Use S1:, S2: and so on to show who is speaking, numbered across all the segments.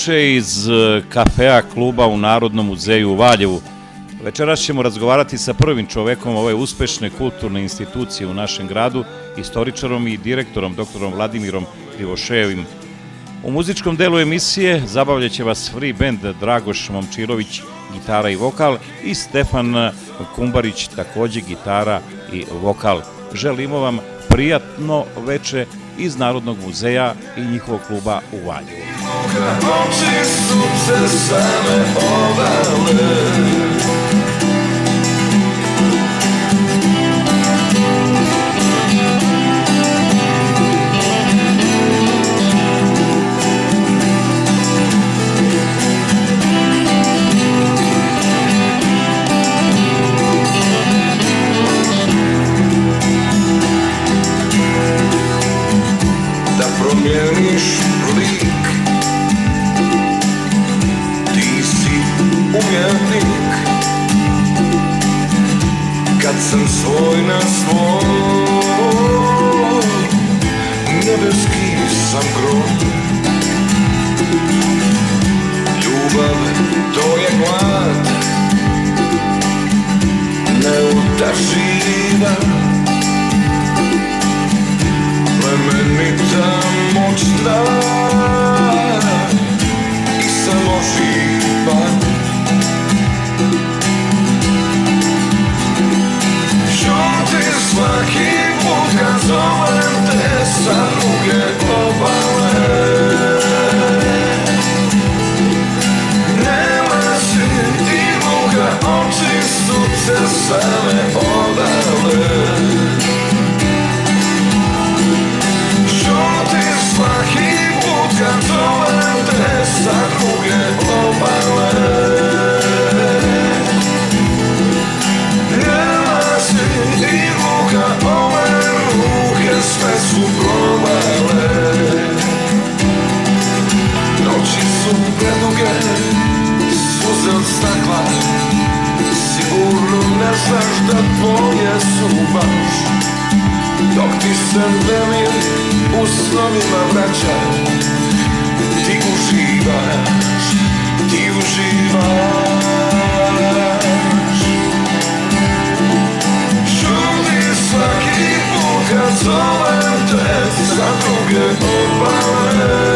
S1: Dobroveče iz e, kafea kluba u Narodnom muzeju u Valjevu. Večeras ćemo razgovarati sa prvim čovekom ove uspešne kulturne institucije u našem gradu, istoričarom i direktorom, doktorom Vladimirom Krivošejevim. U muzičkom delu emisije zabavljaće vas free band Dragoš Momčirović, gitara i vokal i Stefan Kumbarić, takođe gitara i vokal. Želimo vam prijatno veče iz Narodnog muzeja i njihovog kluba u Valjevu.
S2: Snovima vraća. Ti uživaš, ti uživaš. Šuti svaki put kad zovem te sa druge obale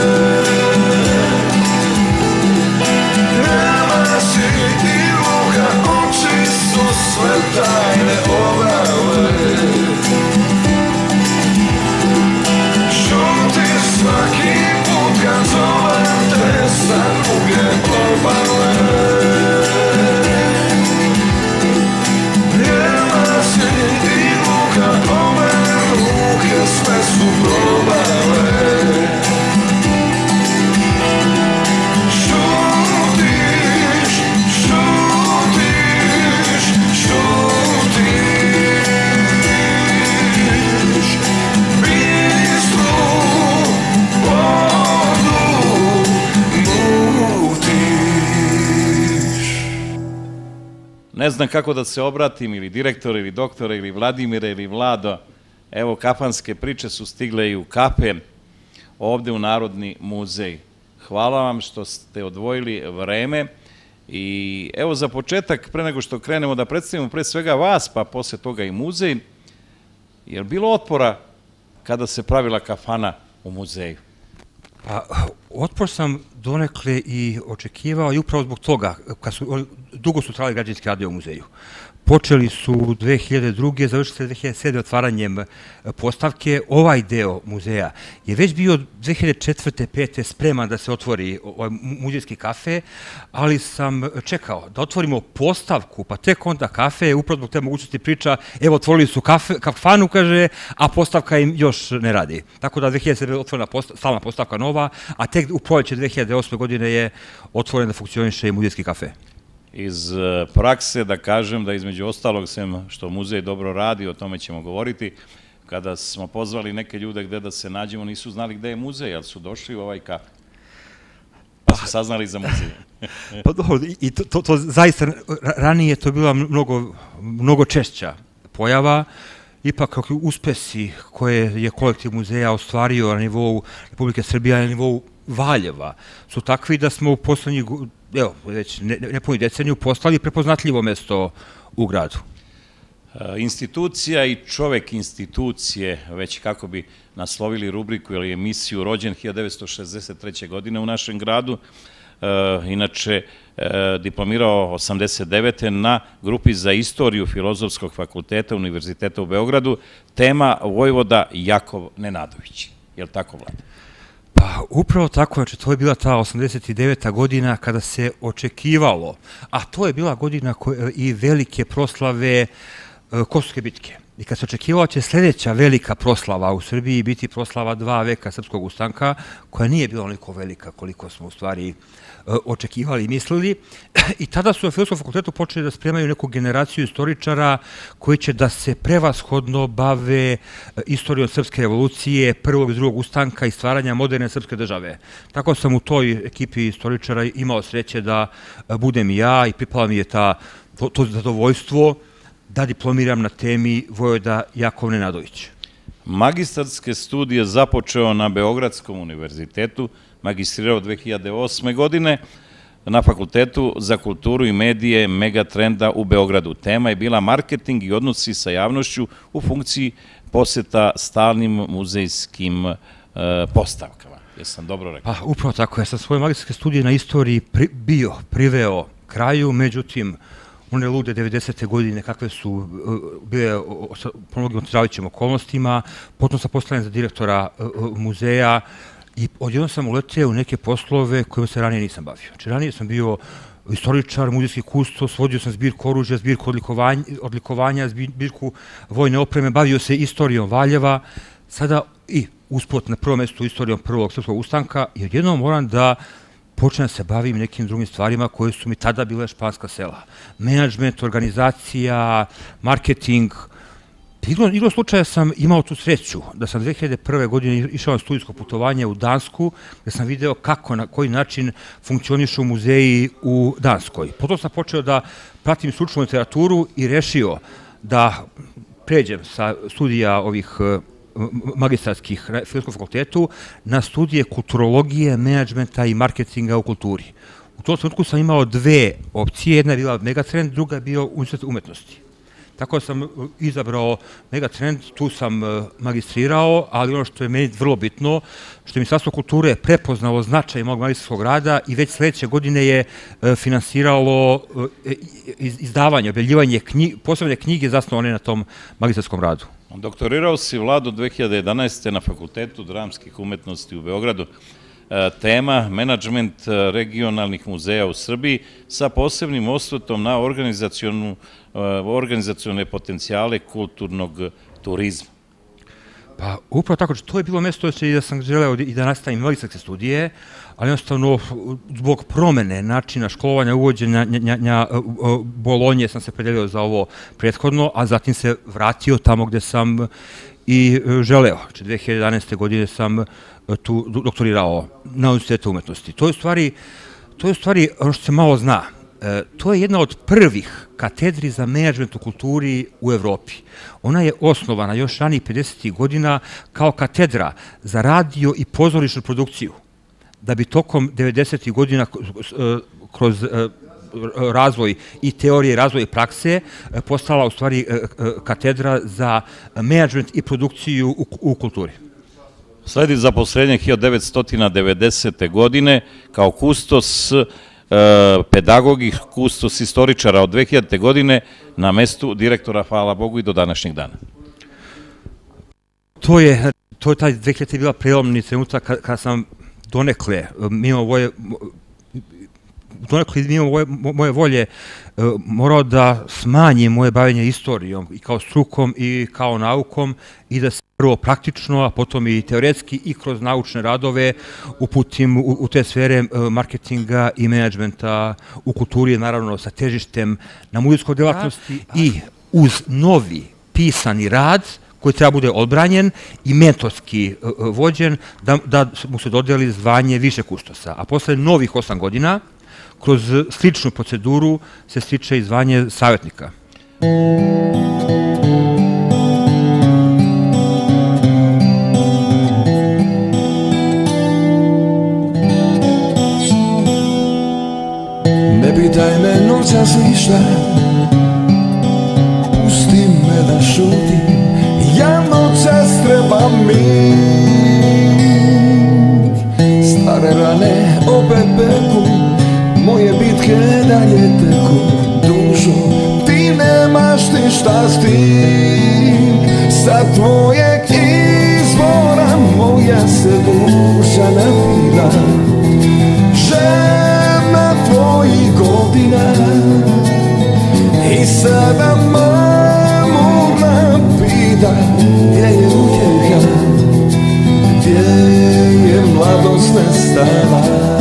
S1: Ne znam kako da se obratim, ili direktore, ili doktore, ili Vladimire, ili Vlado. Evo, kafanske priče su stigle i u kape, ovde u Narodni muzej. Hvala vam što ste odvojili vreme i evo za početak, pre nego što krenemo da predstavimo pre svega vas, pa posle toga i muzej, je li bilo otpora kada se pravila kafana u muzeju?
S3: Pa, otpor sam donekle i očekivao i upravo zbog toga, kad su, dugo su trajali građanski radio muzeju. Počeli su 2002. završili se 2007. otvaranjem e, postavke. Ovaj deo muzeja je već bio 2004. 5. spreman da se otvori ovaj mu- muzejski kafe, ali sam čekao da otvorimo postavku, pa tek onda kafe, upravo zbog te mogućnosti priča, evo otvorili su kafe, kafanu, kaže, a postavka im još ne radi. Tako da 2007. je otvorena posta, stalna postavka nova, a tek u proleće 2008. godine je otvoren da funkcioniše i muzejski kafe.
S1: Iz e, prakse da kažem da između ostalog, sem što muzej dobro radi, o tome ćemo govoriti, kada smo pozvali neke ljude gde da se nađemo, nisu znali gde je muzej, ali su došli u ovaj kafe. kad su saznali za muzej.
S3: Pa dobro, i- to, to, to zaista, ra- ranije to bila mnogo, mnogo češća pojava, ipak kako uspesi koje je kolektiv muzeja ostvario na nivou Republike Srbije, na nivou Valjeva, su takvi da smo u poslednjih, evo, već ne, ne, deceniju postali prepoznatljivo mesto u gradu.
S1: E, Institucija i čovek institucije, već kako bi naslovili rubriku ili emisiju, rođen 1963. godine u našem gradu, e, inače e, diplomirao 89. na grupi za istoriju Filozofskog fakulteta Univerziteta u Beogradu, tema Vojvoda Jakov Nenadović. Je li tako, Vlada?
S3: Pa upravo tako, znači to je bila ta 89. godina kada se očekivalo, a to je bila godina koje, i velike proslave e, Kosovske bitke. I kad se očekivalo da će sledeća velika proslava u Srbiji biti proslava dva veka srpskog ustanka, koja nije bila onoliko velika koliko smo u stvari e, očekivali i mislili. I tada su na Filosofskom fakultetu počeli da spremaju neku generaciju istoričara koji će da se prevashodno bave e, istorijom srpske revolucije, prvog i drugog ustanka i stvaranja moderne srpske države. Tako sam u toj ekipi istoričara imao sreće da e, budem ja i pripala mi je ta, to, to zadovoljstvo da diplomiram na temi Vojvoda Jakov Nenadović.
S1: Magistarske studije započeo na Beogradskom univerzitetu, magistrirao 2008. godine na Fakultetu za kulturu i medije Megatrenda u Beogradu. Tema je bila marketing i odnosi sa javnošću u funkciji poseta stalnim muzejskim e, postavkama. Jesam dobro rekao?
S3: Pa, upravo tako. Ja sam svoje magistarske studije na istoriji bio, priveo kraju, međutim, one lude 90. godine kakve su uh, bile po mnogim otežavajućim okolnostima, potom sam postavljen za direktora uh, muzeja i odjednom sam uletio u neke poslove kojima se ranije nisam bavio. Znači, ranije sam bio istoričar, muzejski kustos, vodio sam zbirku oružja, zbirku odlikovanja, odlikovanja zbi- zbirku vojne opreme, bavio se istorijom Valjeva, sada i usput na prvom mestu istorijom prvog srpskog ustanka i odjednom moram da počnem da se bavim nekim drugim stvarima koje su mi tada bile španska sela. Menadžment, organizacija, marketing. Igro, igro slučaja sam imao tu sreću da sam 2001. godine išao na studijsko putovanje u Dansku, gde sam video kako, na koji način funkcionišu muzeji u Danskoj. Potom sam počeo da pratim stručnu literaturu i rešio da pređem sa studija ovih m- magistarskih na Filmskom fakultetu na studije kulturologije, menadžmenta i marketinga u kulturi. U tom trenutku sam imao dve opcije, jedna je bila Megatrend, druga je bio Univerzitet. Tako sam uh, izabrao Megatrend, tu sam uh, magistrirao, ali ono što je meni vrlo bitno, što je Ministarstvo kulture prepoznalo značaj mog magistarskog rada i već sledeće godine je uh, finansiralo iz- izdavanje, objavljivanje knji, posebne knjige zasnovane na tom magistarskom radu.
S1: Doktorirao si vladu 2011. na Fakultetu dramskih umetnosti u Beogradu. E, Tema menadžment e, regionalnih muzeja u Srbiji sa posebnim osvrtom na e, organizacione potencijale kulturnog turizma.
S3: Pa upravo tako, znači, to je bilo mesto da sam želeo i da nastavim magistarske studije, ali jednostavno zbog promene načina školovanja, uvođenja nja, nja, nja, e, Bolonje sam se predelio za ovo prethodno, a zatim se vratio tamo gde sam i e, želeo. Znači 2011. godine sam e, tu do- doktorirao na Univerzitetu umetnosti. To je u stvari, to je u stvari ono što se malo zna. E, to je jedna od prvih katedri za menadžment u kulturi u Evropi. Ona je osnovana još ranih 50. godina kao katedra za radio i pozorišnu produkciju, da bi tokom 90. godina e, kroz e, razvoj i teorije i razvoj prakse e, postala u stvari katedra za menadžment i produkciju u, kulturi.
S1: Sledi zaposlenje 1990. godine kao kustos pedagog i kustos istoričara od 2000. godine na mestu direktora, hvala Bogu, i do današnjeg dana.
S3: to je, to je taj 2000 je bila prelomni trenutak kada, kada sam donekle, e, mimo moje, donekle mimo moje, moje volje e, morao da smanjim moje bavljenje istorijom i kao strukom i kao naukom i da se prvo praktično, a potom i teoretski i kroz naučne radove uputim u, u te sfere e, marketinga i menadžmenta u kulturi, naravno sa težištem na muzijskoj delatnosti i uz novi pisani rad koji treba bude odbranjen i mentorski e, vođen da, da mu se dodeli zvanje više kustosa. A posle novih osam godina, kroz sličnu proceduru se stiče i zvanje savjetnika.
S2: Ne pitaj me noćas ništa Pusti me da šutim trebam mir Stare rane opet peku Moje bitke dalje teku. Dušo, ti nemaš ništa s tim. Sa tvojeg izbora moja se duša napila žena tvojih godina I sada mamurna pita Gdje je mladost nestala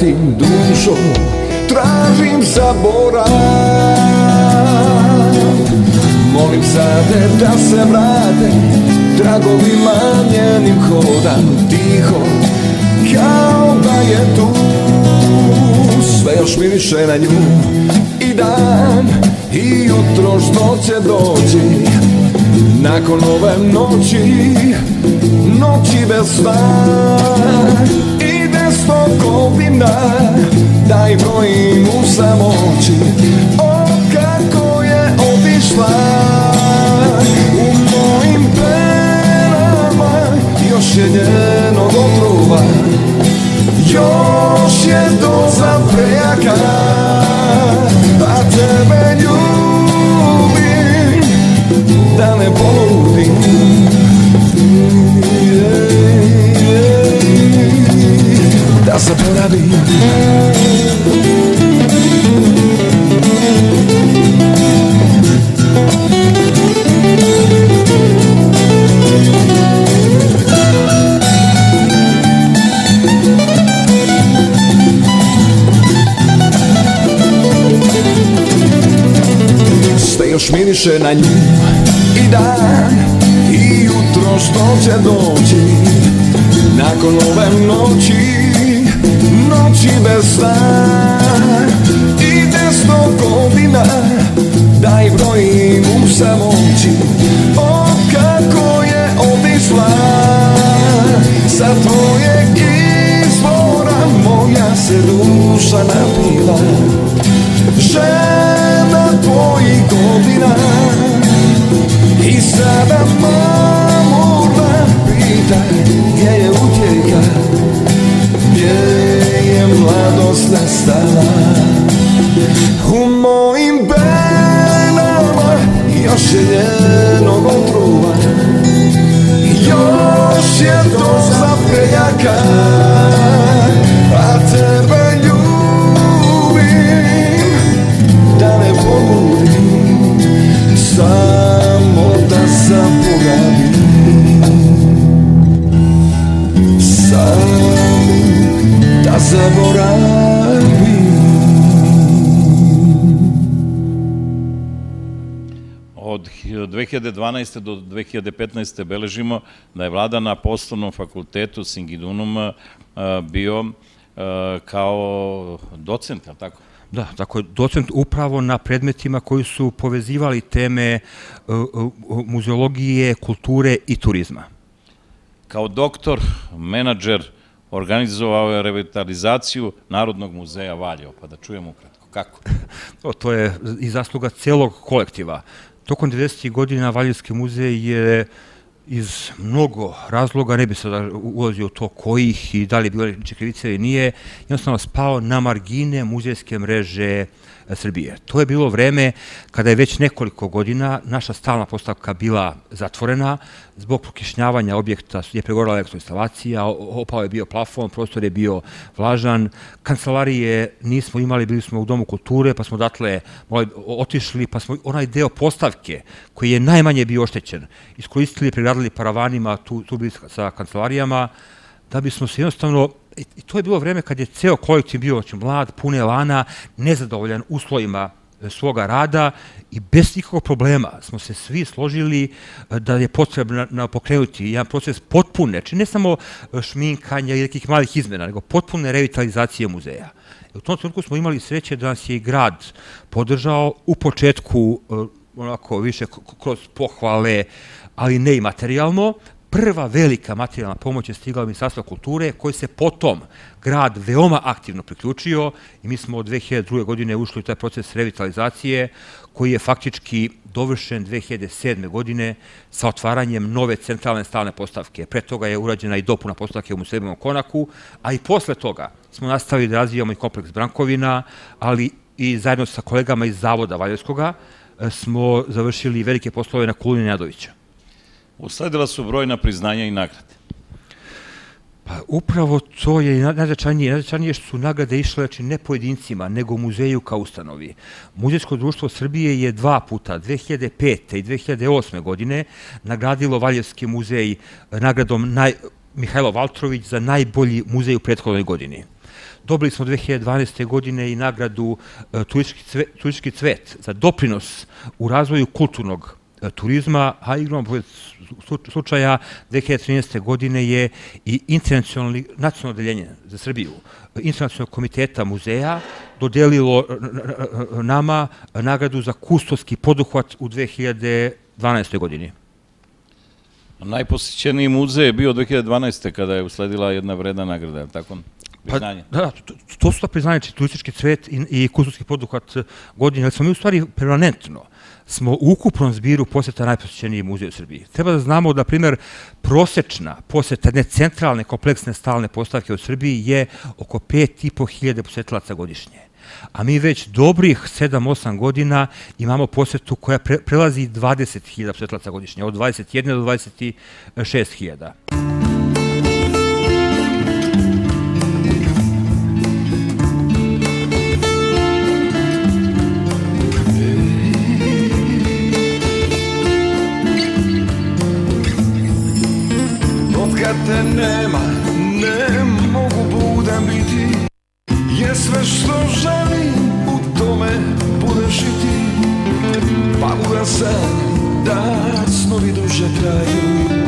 S2: svratim Dušo, tražim zaborav. Molim sade da se vrate Tragovima njenim hodam Tiho, kao da je tu. Sve još miriše na nju I dan, i jutro što će doći nakon ove noći Miriše na nju I dan i jutro što će doći. Nakon ove noći Noći bez sna. Ide sto godina Daj brojim u samoći O kako je otišla Sa tvojeg izvora Moja se duša napila. Žena godina I sada mamurna pita gdje je utjeka? Gdje je mladost nestala U mojim benama još je njenog otrova Još je doza prejaka
S1: Od 2012. do 2015. beležimo da je vlada na poslovnom fakultetu Singidunum a, bio a, kao docent, je li tako?
S3: Da, tako je docent upravo na predmetima koji su povezivali teme uh, muzeologije, kulture i turizma.
S1: Kao doktor, menadžer, organizovao je revitalizaciju Narodnog muzeja Valjevo, pa da čujemo ukratko. Kako?
S3: To je i zasluga celog kolektiva. Tokom 90. godina Valjevski muzej je iz mnogo razloga, ne bi sada ulazio to kojih i da li je bilo krivice ili nije, jednostavno spao na margine muzejske mreže Srbije. To je bilo vreme kada je već nekoliko godina naša stalna postavka bila zatvorena, zbog prokišnjavanja objekta je pregorala elektroinstalacija, opao je bio plafon, prostor je bio vlažan, kancelarije nismo imali, bili smo u Domu kulture, pa smo odatle otišli, pa smo onaj deo postavke koji je najmanje bio oštećen, iskoristili, pregradili paravanima, tu, tu bili sa kancelarijama, da bismo se jednostavno i to je bilo vreme kad je ceo kolektiv bio znači, mlad, pune lana, nezadovoljan uslovima e, svoga rada i bez nikakvog problema smo se svi složili e, da je potrebno pokrenuti jedan proces potpune, znači ne samo e, šminkanja i nekih malih izmena, nego potpune revitalizacije muzeja. U tom trenutku smo imali sreće da nas je i grad podržao u početku onako više kroz pohvale, ali ne i materijalno, prva velika materijalna pomoć je stigla od Ministarstva kulture, koji se potom grad veoma aktivno priključio i mi smo od 2002. godine ušli u taj proces revitalizacije koji je faktički dovršen 2007. godine sa otvaranjem nove centralne stalne postavke. Pre toga je urađena i dopuna postavke u Muslimevom konaku, a i posle toga smo nastavili da razvijamo i kompleks Brankovina, ali i zajedno sa kolegama iz Zavoda Valjevskoga e, smo završili velike poslove na Kulini Nedovića.
S1: Usledila su brojna priznanja i nagrade.
S3: Pa upravo to je najznačajnije. Najznačajnije što su nagrade išle znači, ne pojedincima, nego muzeju kao ustanovi. Muzejsko društvo Srbije je dva puta, 2005. i 2008. godine, nagradilo Valjevski muzej nagradom naj, Mihajlo Valtrović za najbolji muzej u prethodnoj godini. Dobili smo 2012. godine i nagradu e, Turistički cvet, turistički cvet za doprinos u razvoju kulturnog turizma, a igrom slučaja 2013. godine je i internacionalno nacionalno deljenje za Srbiju, internacionalnog komiteta muzeja, dodelilo nama nagradu za kustoski poduhvat u 2012. godini.
S1: Najposjećeniji muzej je bio 2012. kada je usledila jedna vredna nagrada, tako?
S3: Pa, priznanje. Pa, da, to, to su ta priznanje, turistički cvet i, i kustoski poduhvat godine, ali smo mi u stvari permanentno smo u ukupnom zbiru poseta najposjećeniji muzej u Srbiji. Treba da znamo da, primer, prosečna poseta jedne centralne kompleksne stalne postavke u Srbiji je oko 5.500 posetilaca godišnje. A mi već dobrih 7-8 godina imamo posetu koja pre, prelazi 20.000 posetilaca godišnje, od 21 do 26.000.
S2: sam da snovi duže traju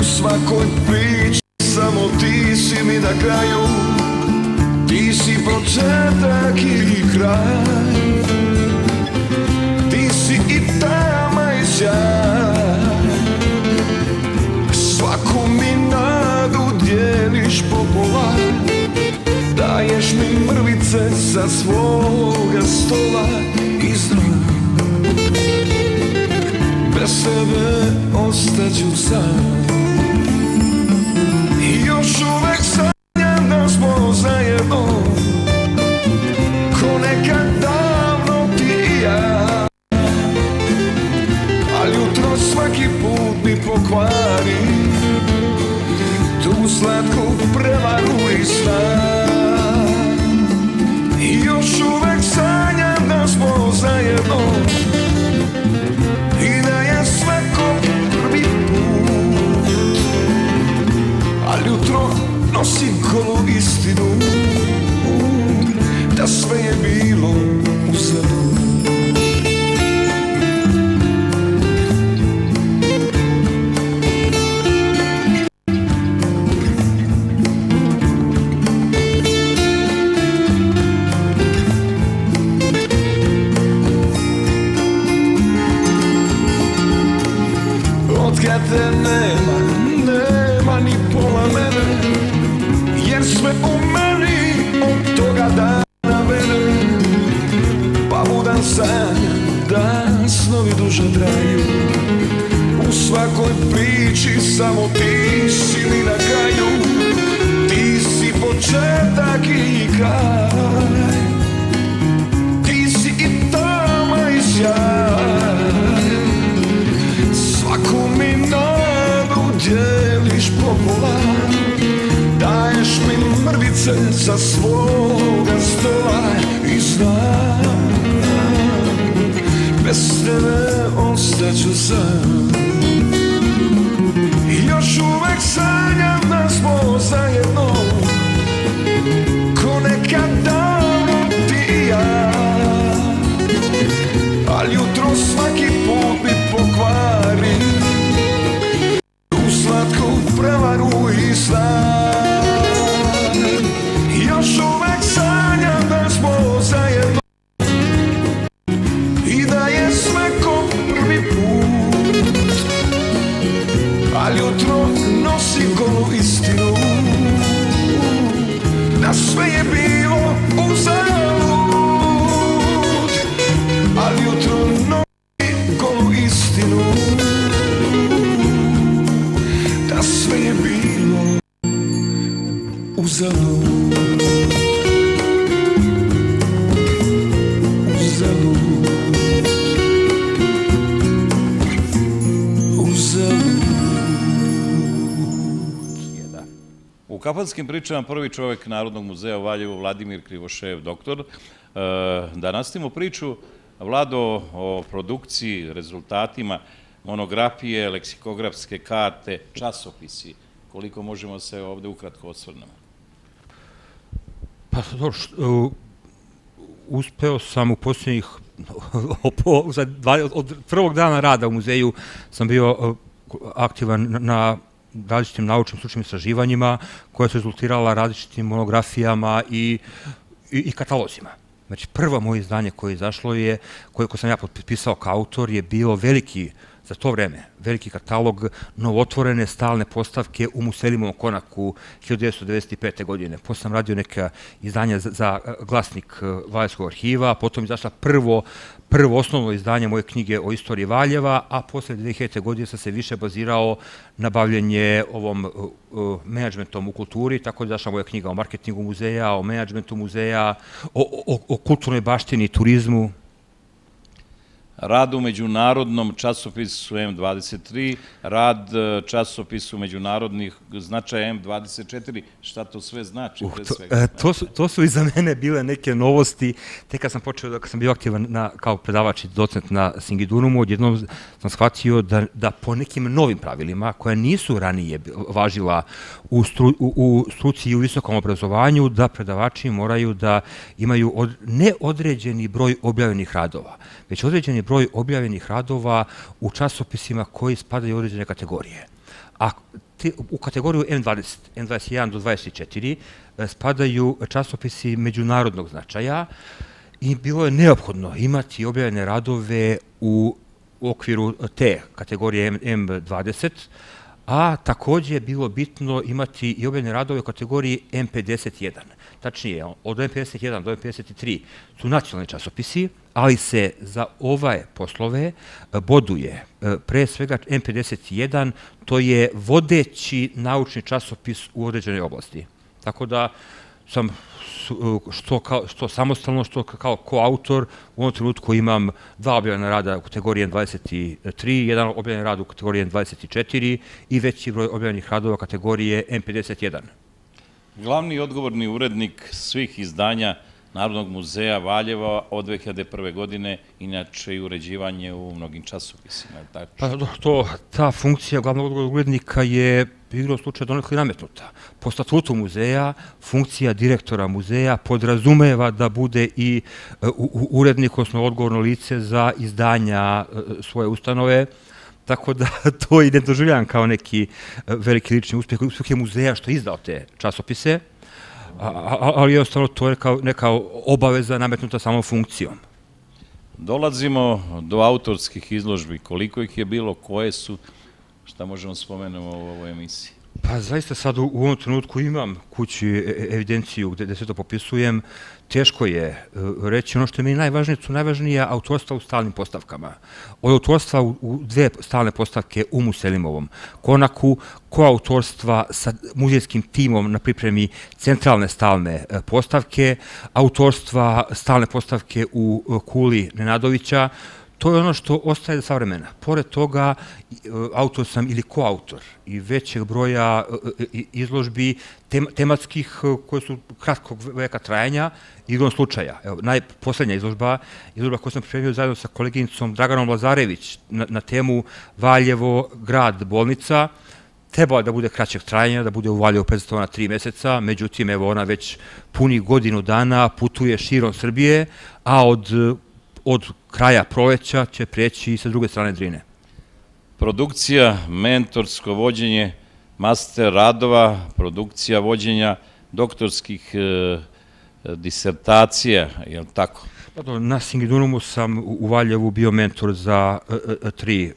S2: U svakoj priči samo ti si mi na kraju. Ti si početak i kraj. Ti si i tama i sjaj. Dijeliš popola Daješ mi mrvice sa svoga stola I Bez tebe ostaću sam. I još uvek sanjam da smo zajedno Ko nekad davno ti i ja. Ali jutro svaki put mi pokvari tu slatku prevaru i stan nosim kolu istinu Da sve je bilo svakoj priči samo ti si mi na kraju. Ti si početak i kraj. Ti si i tama i sjaj. Svaku mi nadu djeliš popola Daješ mi mrvice sa svoga stola I znam. Bez tebe ostaću sam sanjam da
S1: smo zajedno Kafanskim pričama prvi čovek Narodnog muzeja u Valjevu, Vladimir Krivošev, doktor. E, Da nastavimo priču, Vlado, o produkciji, rezultatima, monografije, leksikografske karte, časopisi, koliko možemo se ovde ukratko osvrnemo.
S3: Pa, dobro, š- u- uspeo sam u posljednjih, od prvog dana rada u muzeju sam bio uh, aktivan na različitim naučnim stručnim istraživanjima koja su rezultirala različitim monografijama i, i, i katalozima. Znači, prvo moje izdanje koje je izašlo je, koje, koje sam ja potpisao kao autor, je bilo veliki za to vreme veliki katalog novotvorene stalne postavke u Muselimovom konaku 1995. godine. Posle sam radio neka izdanja za, glasnik Valjevskog arhiva, potom izašla prvo, prvo osnovno izdanje moje knjige o istoriji Valjeva, a posle 2000. godine sam se više bazirao na bavljanje ovom menadžmentom u kulturi, tako da izašla moja knjiga o marketingu muzeja, o menadžmentu muzeja, o, o kulturnoj baštini i turizmu.
S1: Rad u međunarodnom časopisu M23, rad e, časopisu međunarodnih značaja M24, šta to sve znači
S3: Uh, to, e, to, su, to su i za mene bile neke novosti. Tek kad sam počeo, da kad sam bio aktivan na, kao predavač i docent na Singidunumu, odjednom sam shvatio da, da po nekim novim pravilima, koja nisu ranije važila u, stru, u, u struci i u visokom obrazovanju, da predavači moraju da imaju od, ne određeni broj objavljenih radova, već određeni broj objavljenih radova u časopisima koji spadaju u određene kategorije. A u kategoriju M20, M21 do 24 e, spadaju časopisi međunarodnog značaja i bilo je neophodno imati objavljene radove u okviru te kategorije M, M20, a takođe je bilo bitno imati i objavljene radove u kategoriji M51. Tačnije, od M51 do M53 su nacionalni časopisi, ali se za ove poslove e, boduje e, pre svega M51, to je vodeći naučni časopis u određenoj oblasti. Tako da sam su- što, kao, što samostalno, što kao koautor, u ovom trenutku imam dva objavljena rada u kategoriji N23, jedan objavljen rad u kategoriji N24 i veći broj objavljenih radova kategorije M51.
S1: Glavni odgovorni urednik svih izdanja Narodnog muzeja Valjeva od 2001. godine, inače i uređivanje u mnogim časopisima. Tako?
S3: Pa to, ta funkcija glavnog urednika je igrom slučaja donekle nametnuta. Po statutu muzeja, funkcija direktora muzeja podrazumeva da bude i e, urednik, odnosno odgovorno lice za izdanja e, svoje ustanove, tako da to i ne doživljavam kao neki e, veliki lični uspeh. Uspeh je muzeja što je izdao te časopise, ali jednostavno to je kao neka obaveza nametnuta samom funkcijom.
S1: Dolazimo do autorskih izložbi. Koliko ih je bilo, koje su, šta možemo spomenemo u ovoj emisiji?
S3: Pa zaista sad u, ovom trenutku imam kući e- e- evidenciju gde, gde sve to popisujem. Teško je e, reći ono što je meni najvažnije, su najvažnije autorstva u stalnim postavkama. Od autorstva u, u dve stalne postavke u Muselimovom konaku, koautorstva sa muzejskim timom na pripremi centralne stalne postavke, autorstva stalne postavke u Kuli Nenadovića, to je ono što ostaje sva vremena. Pored toga, e, autor sam ili koautor i većeg broja e, e, izložbi tem, tematskih koje su kratkog veka trajanja, igrom slučaja. Evo, najposlednja izložba, izložba koju sam pripremio zajedno sa koleginicom Draganom Lazarević na, na temu Valjevo, grad, bolnica, trebala da bude kraćeg trajanja, da bude u Valjevo predstavljena tri meseca, međutim, evo, ona već puni godinu dana putuje širom Srbije, a od od kraja proleća će preći i sa druge strane Drine.
S1: Produkcija, mentorsko vođenje, master radova, produkcija vođenja doktorskih e, disertacija, je li tako?
S3: Na Singidunumu sam u Valjevu bio mentor za e, e, tri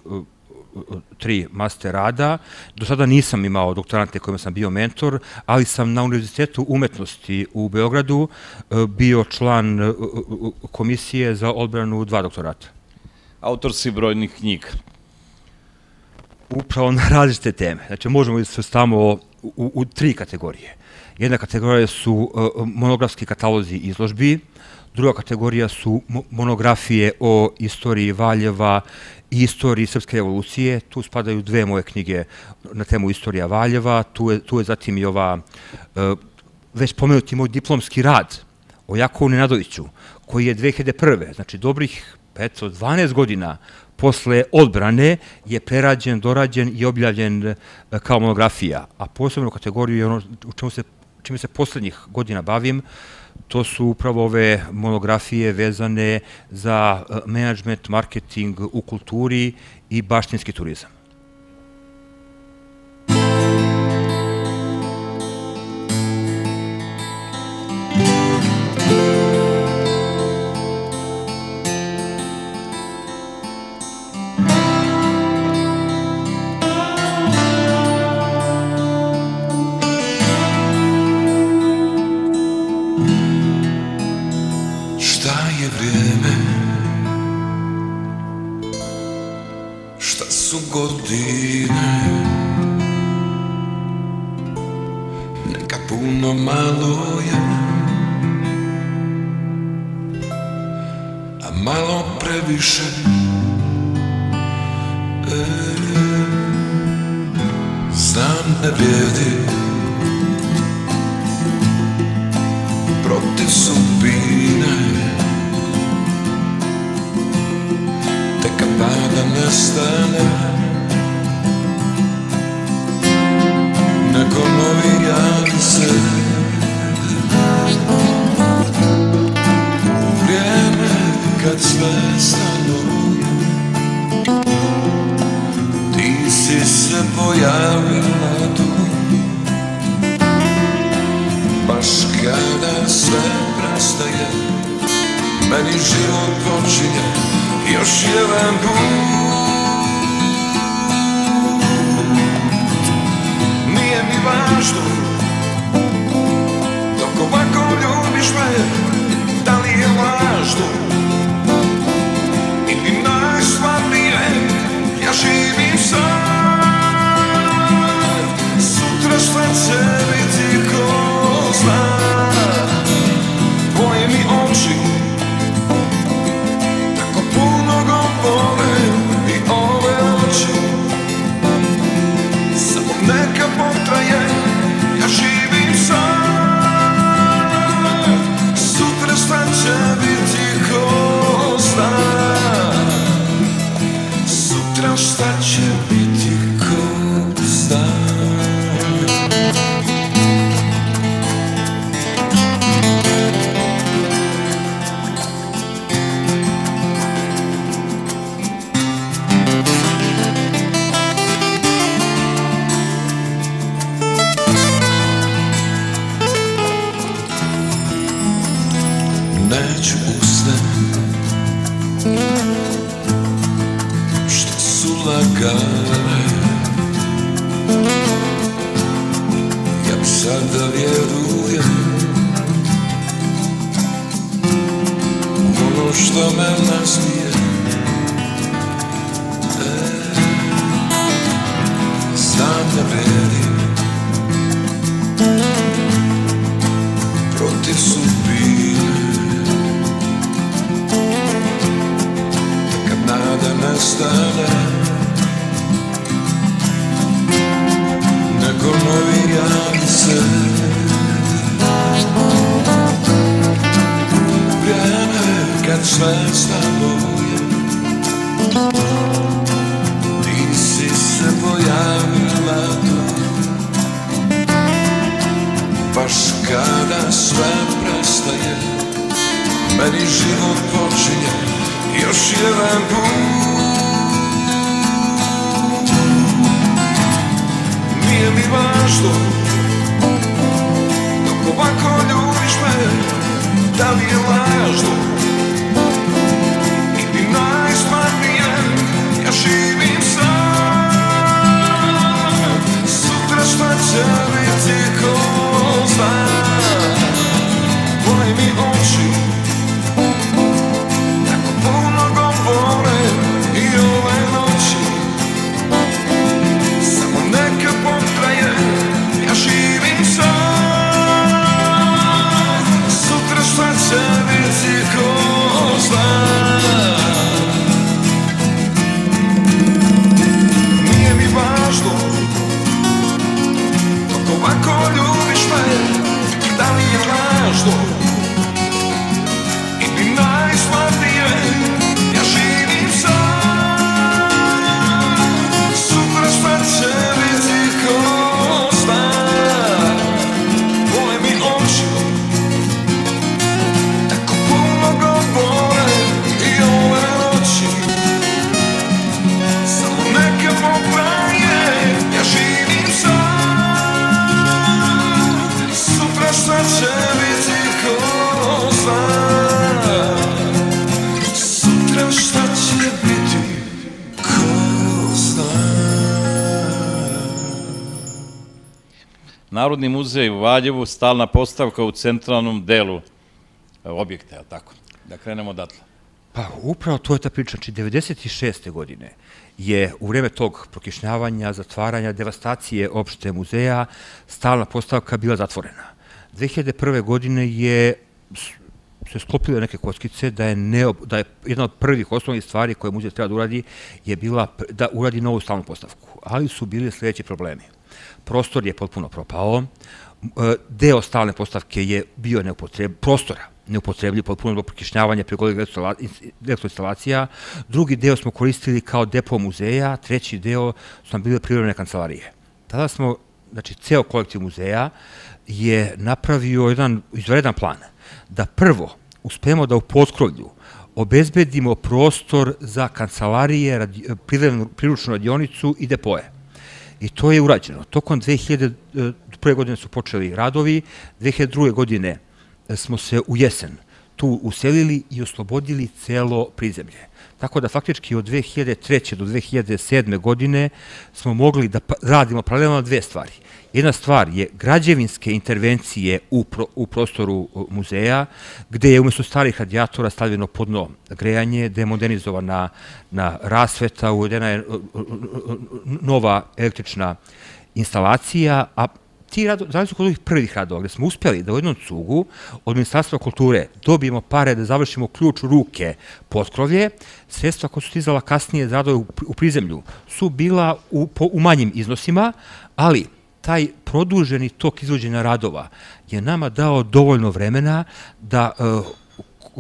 S3: tri master rada. Do sada nisam imao doktorante kojima sam bio mentor, ali sam na Univerzitetu umetnosti u Beogradu e, bio član e, komisije za odbranu dva doktorata.
S1: Autor si brojnih knjiga.
S3: Upravo na različite teme. Znači, možemo da se stavimo u, u tri kategorije. Jedna kategorija su e, monografski katalozi izložbi, druga kategorija su monografije o istoriji Valjeva istoriji Srpske revolucije. Tu spadaju dve moje knjige na temu istorija Valjeva, tu je, tu je zatim i ova uh, već pomenuti moj diplomski rad o Jakovu Nenadoviću, koji je 2001. znači dobrih eto, 12 godina posle odbrane je prerađen, dorađen i objavljen e, kao monografija, a posebno kategoriju je ono u čemu se, čime se poslednjih godina bavim, to su upravo ove monografije vezane za e, management, marketing u kulturi i baštinski turizam.
S4: godine. Neka puno malo je A malo previše. E, Znam da vjedi Protiv sudbine. Tek kad pada nestane. Nakon novi javi se U kad sve stanu Ti si se pojavila tu. Baš kada sve prestaje Meni život počinje. Još jedan put.
S2: Cristo. Muzej u Valjevu, stalna postavka u centralnom delu objekta, je tako? Da krenemo odatle.
S3: Pa upravo to je ta priča. Znači, 96. godine je u vreme tog prokišnjavanja, zatvaranja, devastacije opšte muzeja, stalna postavka bila zatvorena. 2001. godine je se sklopile neke kockice da je, neob, da je jedna od prvih osnovnih stvari koje muzej treba da uradi je bila da uradi novu stalnu postavku. Ali su bili sledeći problemi prostor je potpuno propao, e, deo stalne postavke je bio neupotreb, prostora neupotrebljiv, potpuno do prokišnjavanja pregodih elektroinstalacija. Drugi deo smo koristili kao depo muzeja, treći deo su nam bile privremene kancelarije. Tada smo, znači, ceo kolektiv muzeja je napravio jedan izvredan plan da prvo uspemo da u potkrovlju obezbedimo prostor za kancelarije, priručnu radionicu i depoje. I to je urađeno. Tokom 2000, e, prve godine su počeli radovi, 2002. godine e, smo se u jesen tu uselili i oslobodili celo prizemlje. Tako da faktički od 2003. do 2007. godine smo mogli da pa, radimo paralelno dve stvari. Jedna stvar je građevinske intervencije u, u prostoru muzeja, gde je umesto starih radijatora stavljeno podno grejanje, gde je modernizovana na rasveta, uvedena je nova električna instalacija, a ti rado, razliku kod ovih prvih radova, gde smo uspeli da u jednom cugu od Ministarstva kulture dobijemo pare da završimo ključ ruke potkrovlje, sredstva koja su stizala kasnije za radove u, prizemlju su bila u, u manjim iznosima, ali taj produženi tok izvođenja radova je nama dao dovoljno vremena da uh,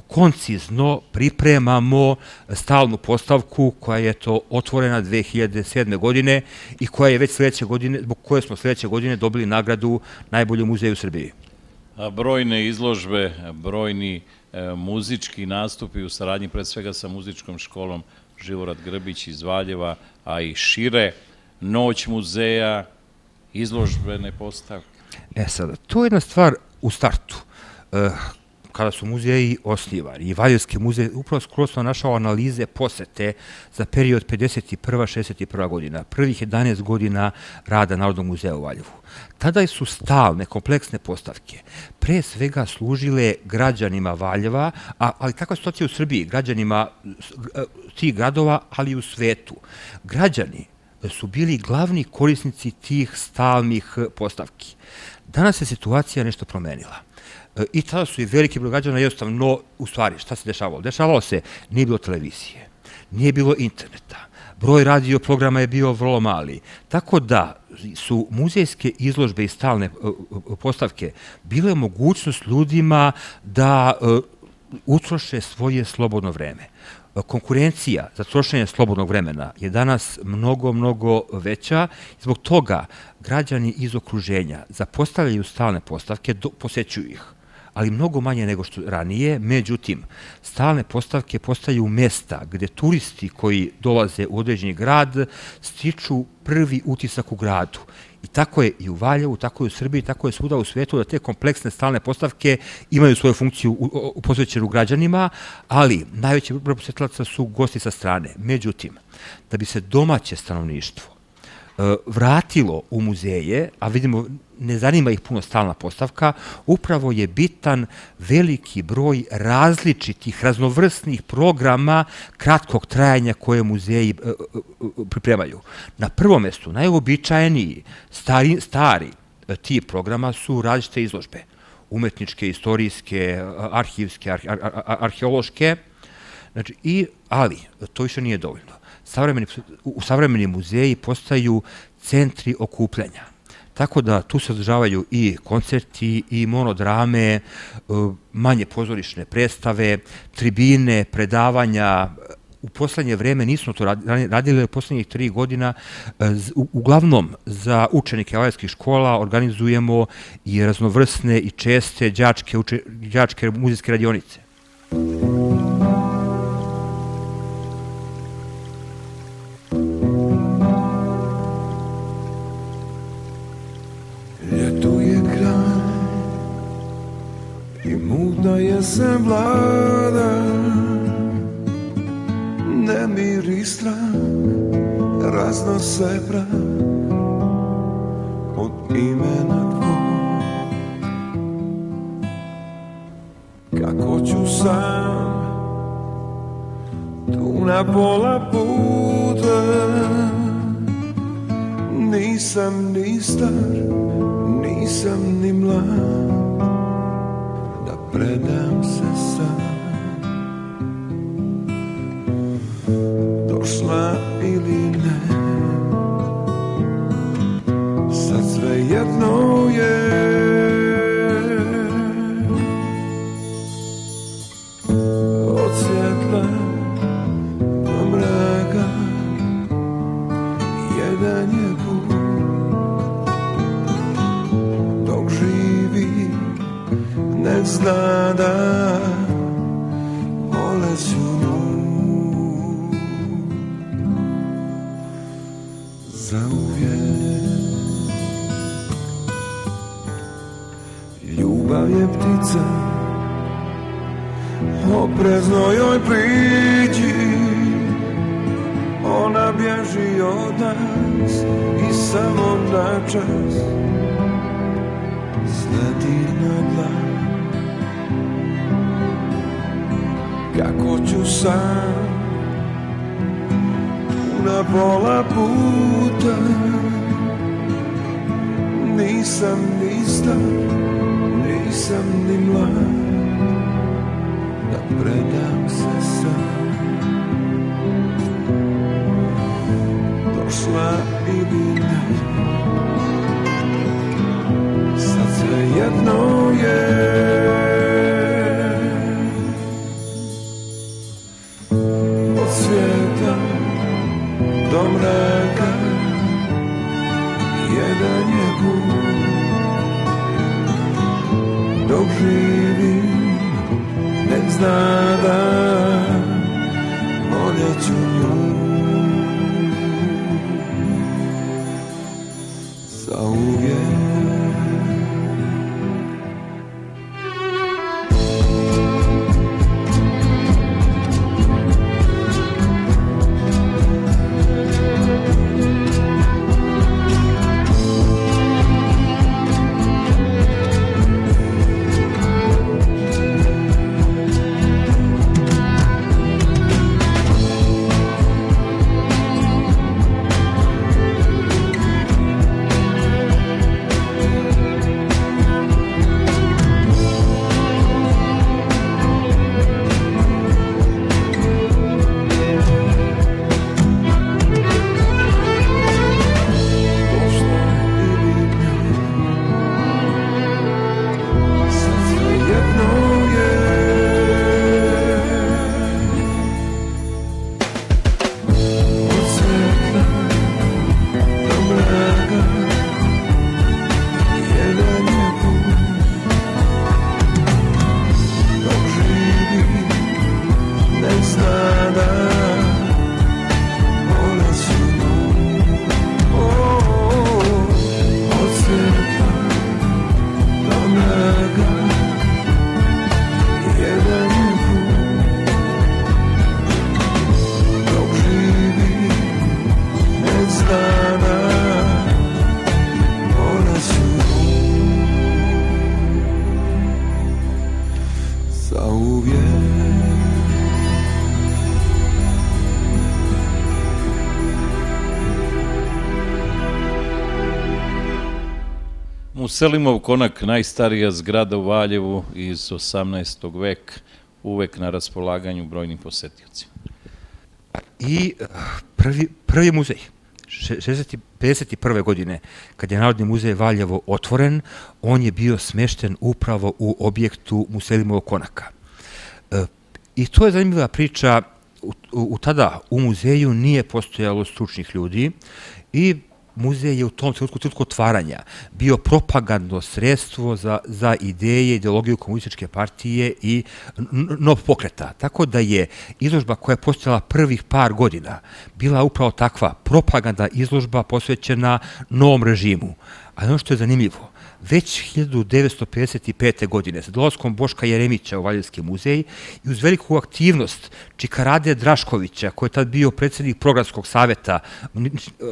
S3: koncizno pripremamo stalnu postavku koja je to otvorena 2007. godine i koja je već sledeće godine, zbog koje smo sledeće godine dobili nagradu najbolju muzeju u Srbiji.
S2: Brojne izložbe, brojni e, muzički nastupi u saradnji pred svega sa muzičkom školom Živorad Grbić iz Valjeva, a i šire, Noć muzeja, izložbene postavke?
S3: E sada, to je jedna stvar u startu. E, kada su muzeji osnivani i Valjevski muzej upravo skroz sam našao analize posete za period 51. 61. godina, prvih 11 godina rada Narodnog muzeja u Valjevu. Tada su stalne, kompleksne postavke pre svega služile građanima Valjeva, a, ali takva situacija u Srbiji, građanima e, tih gradova, ali i u svetu. Građani su bili glavni korisnici tih stalnih postavki. Danas se situacija nešto promenila. E, I tada su i veliki broj građana jednostavno, u stvari, šta se dešavalo? Dešavalo se, nije bilo televizije, nije bilo interneta, broj radio programa je bio vrlo mali. Tako da su muzejske izložbe i stalne e, e, postavke bile mogućnost ljudima da utroše svoje slobodno vreme. Konkurencija za trošenje slobodnog vremena je danas mnogo, mnogo veća. Zbog toga građani iz okruženja zapostavljaju stalne postavke, posećuju ih ali mnogo manje nego što ranije. Međutim, stalne postavke postaju mesta gde turisti koji dolaze u određeni grad stiču prvi utisak u gradu. I tako je i u Valjevu, tako je u Srbiji, tako je svuda u svetu da te kompleksne stalne postavke imaju svoju funkciju u, u posvećenu građanima, ali najveći broj posjetilaca su gosti sa strane. Međutim, da bi se domaće stanovništvo vratilo u muzeje, a vidimo ne zanima ih puno stalna postavka, upravo je bitan veliki broj različitih, raznovrsnih programa kratkog trajanja koje muzeji e, e, pripremaju. Na prvom mestu, najobičajeniji stari, stari ti programa su različite izložbe. Umetničke, istorijske, arhivske, ar, ar, ar, arheološke, znači, i, ali to više nije dovoljno savremeni, u savremeni muzeji postaju centri okupljanja. Tako da tu se održavaju i koncerti, i monodrame, e, manje pozorišne predstave, tribine, predavanja, u poslednje vreme nismo to radili, u poslednjih tri godina, e, uglavnom za učenike avajskih škola organizujemo i raznovrsne i česte đačke, uče, đačke muzijske radionice.
S2: Da jesen vlada Nemir i strah raznose prah Od imena tvoj Kako ću sam Tu na pola puta? Nisam ni star Nisam ni mlad predam se oprezno joj priđi, ona bježi od nas i samo na čas. Sledi na dlan. kako ću sam? Na pola puta. Nisam ni star nisam ni mlad da predam se sam došla ili ne sad sve jedno je. Do mraka jedan je put dok živim nek
S1: Muselimov konak, najstarija zgrada u Valjevu iz 18. veka, uvek na raspolaganju brojnim posetiocima.
S3: I prvi, prvi muzej, 60, 51. godine, kad je Narodni muzej Valjevo otvoren, on je bio smešten upravo u objektu Muselimovog konaka. E, I to je zanimljiva priča, u, u tada u muzeju nije postojalo stručnih ljudi i muzej je u tom trenutku, trenutku otvaranja bio propagandno sredstvo za, za ideje, ideologiju komunističke partije i nov pokreta. Tako da je izložba koja je postojala prvih par godina bila upravo takva propaganda izložba posvećena novom režimu. A ono što je zanimljivo, već 1955. godine sa dolazkom Boška Jeremića u Valjevski muzej i uz veliku aktivnost Čikarade Draškovića, koji je tad bio predsednik programskog saveta,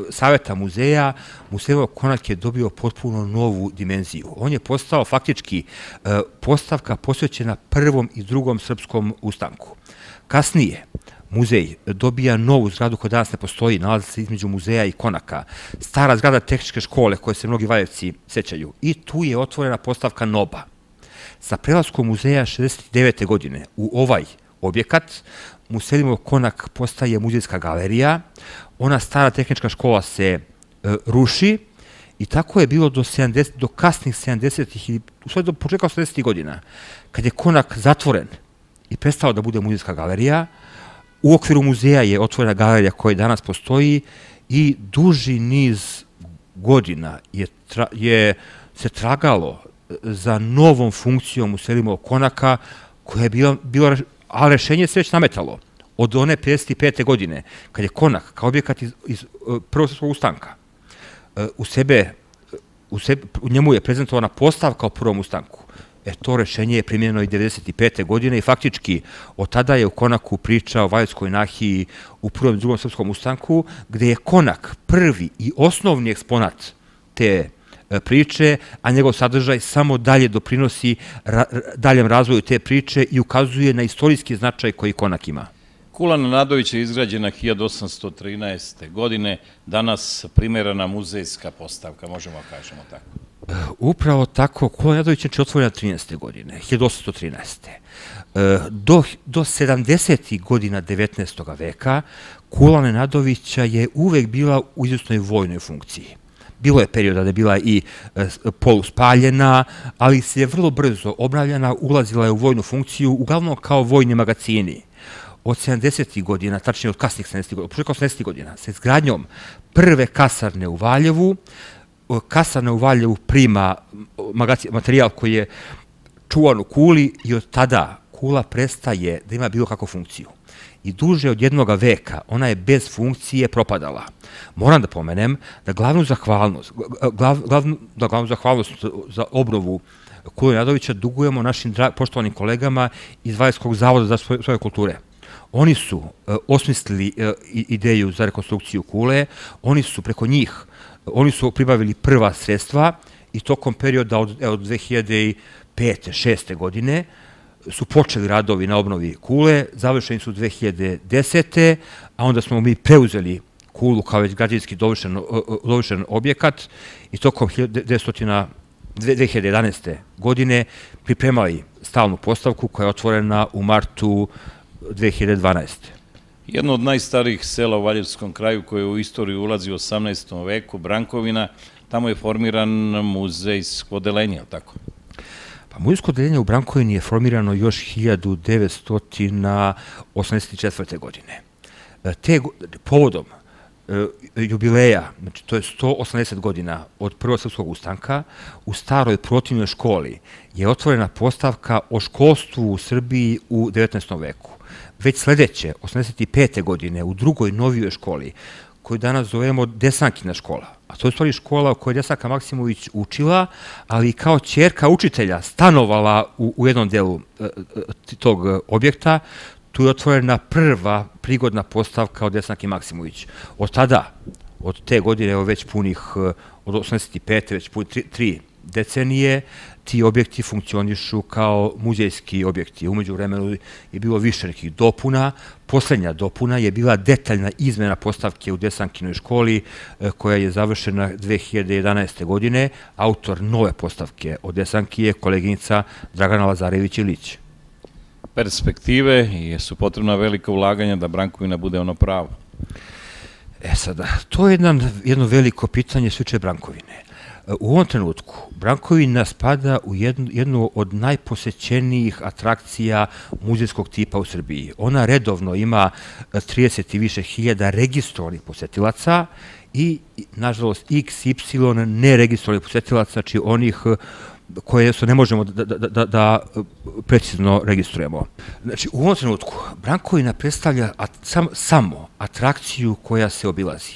S3: saveta muzeja, Musejevo konak je dobio potpuno novu dimenziju. On je postao faktički e, postavka posvećena prvom i drugom srpskom ustanku. Kasnije, muzej dobija novu zgradu koja danas ne postoji, nalazi se između muzeja i konaka, stara zgrada tehničke škole koje se mnogi valjevci sećaju i tu je otvorena postavka NOBA. Sa prelaskom muzeja 69. godine u ovaj objekat, Muselimov konak postaje muzejska galerija, ona stara tehnička škola se e, ruši i tako je bilo do, 70, do kasnih 70-ih i u sve do početka 80-ih godina, kad je konak zatvoren i prestao da bude muzejska galerija, U okviru muzeja je otvorena galerija koja danas postoji i duži niz godina je, tra, je se tragalo za novom funkcijom u selima konaka koja je bila, bilo, a rešenje se već nametalo od one 55. godine, kad je konak kao objekat iz, iz prvog svjetskog ustanka u sebe, u, sebe, u njemu je prezentovana postavka o prvom ustanku. E, to rešenje je primjeno i 95. godine i faktički od tada je u Konaku priča o Valjskoj nahiji u prvom i drugom srpskom ustanku, gde je Konak prvi i osnovni eksponat te e, priče, a njegov sadržaj samo dalje doprinosi daljem razvoju te priče i ukazuje na istorijski značaj koji Konak ima.
S1: Kula Nadović je izgrađena 1813. godine, danas primerana muzejska postavka, možemo da kažemo tako.
S3: Upravo tako, Kula Nedović je otvorena 13. godine, 1813. E, do, do 70. godina 19. veka Kula Nenadovića je uvek bila u izvjesnoj vojnoj funkciji. Bilo je perioda da je bila i e, poluspaljena, ali se je vrlo brzo obnavljena, ulazila je u vojnu funkciju, uglavnom kao vojni magacini. Od 70. godina, tačnije od kasnih 70. godina, od početka 80. godina, sa izgradnjom prve kasarne u Valjevu, kasarna u Valjevu prima materijal koji je čuvan u kuli i od tada kula prestaje da ima bilo kakvu funkciju. I duže od jednoga veka ona je bez funkcije propadala. Moram da pomenem da glavnu zahvalnost, glav, glavnu, da glavnu zahvalnost za obnovu Kule Nadovića dugujemo našim poštovanim kolegama iz Valjskog zavoda za svoje, svoje kulture. Oni su uh, osmislili uh, ideju za rekonstrukciju kule, oni su preko njih oni su pribavili prva sredstva i tokom perioda od, od 2005. 6. godine su počeli radovi na obnovi kule, završeni su 2010. a onda smo mi preuzeli kulu kao već građanski dovršen, dovršen objekat i tokom 1900 2011. godine pripremali stalnu postavku koja je otvorena u martu 2012.
S1: Jedno od najstarijih sela u Valjevskom kraju koje u istoriju ulazi u 18. veku, Brankovina, tamo je formiran muzejsko odelenje, tako?
S3: Pa muzejsko odelenje u Brankovini je formirano još 1984. godine. E, te, povodom e, jubileja, znači to je 180 godina od Prvog srpskog ustanka, u staroj protivnoj školi je otvorena postavka o školstvu u Srbiji u 19. veku već sledeće, 85. godine, u drugoj novijoj školi, koju danas zovemo Desankina škola, a to je stvari škola u kojoj Desanka Maksimović učila, ali kao čerka učitelja stanovala u, u jednom delu e, e tog objekta, tu je otvorena prva prigodna postavka od Desanki Maksimović. Od tada, od te godine, evo već punih, e, od 85. već punih tri, tri decenije ti objekti funkcionišu kao muzejski objekti. Umeđu vremenu je bilo više nekih dopuna. Poslednja dopuna je bila detaljna izmena postavke u Desankinoj školi e, koja je završena 2011. godine. Autor nove postavke od Desanki je koleginica Dragana Lazarević-Ilić.
S1: Perspektive i su potrebna velika ulaganja da Brankovina bude ono pravo.
S3: E sada, to je jedan, jedno veliko pitanje sviče Brankovine. U ovom trenutku Brankovina spada u jednu, jednu od najposećenijih atrakcija muzejskog tipa u Srbiji. Ona redovno ima 30 i više hiljada registrovanih posetilaca i, nažalost, x, y neregistrovanih posetilaca, znači onih koje su ne možemo da, da, da, da precizno registrujemo. Znači, u ovom trenutku Brankovina predstavlja at, sam, samo atrakciju koja se obilazi.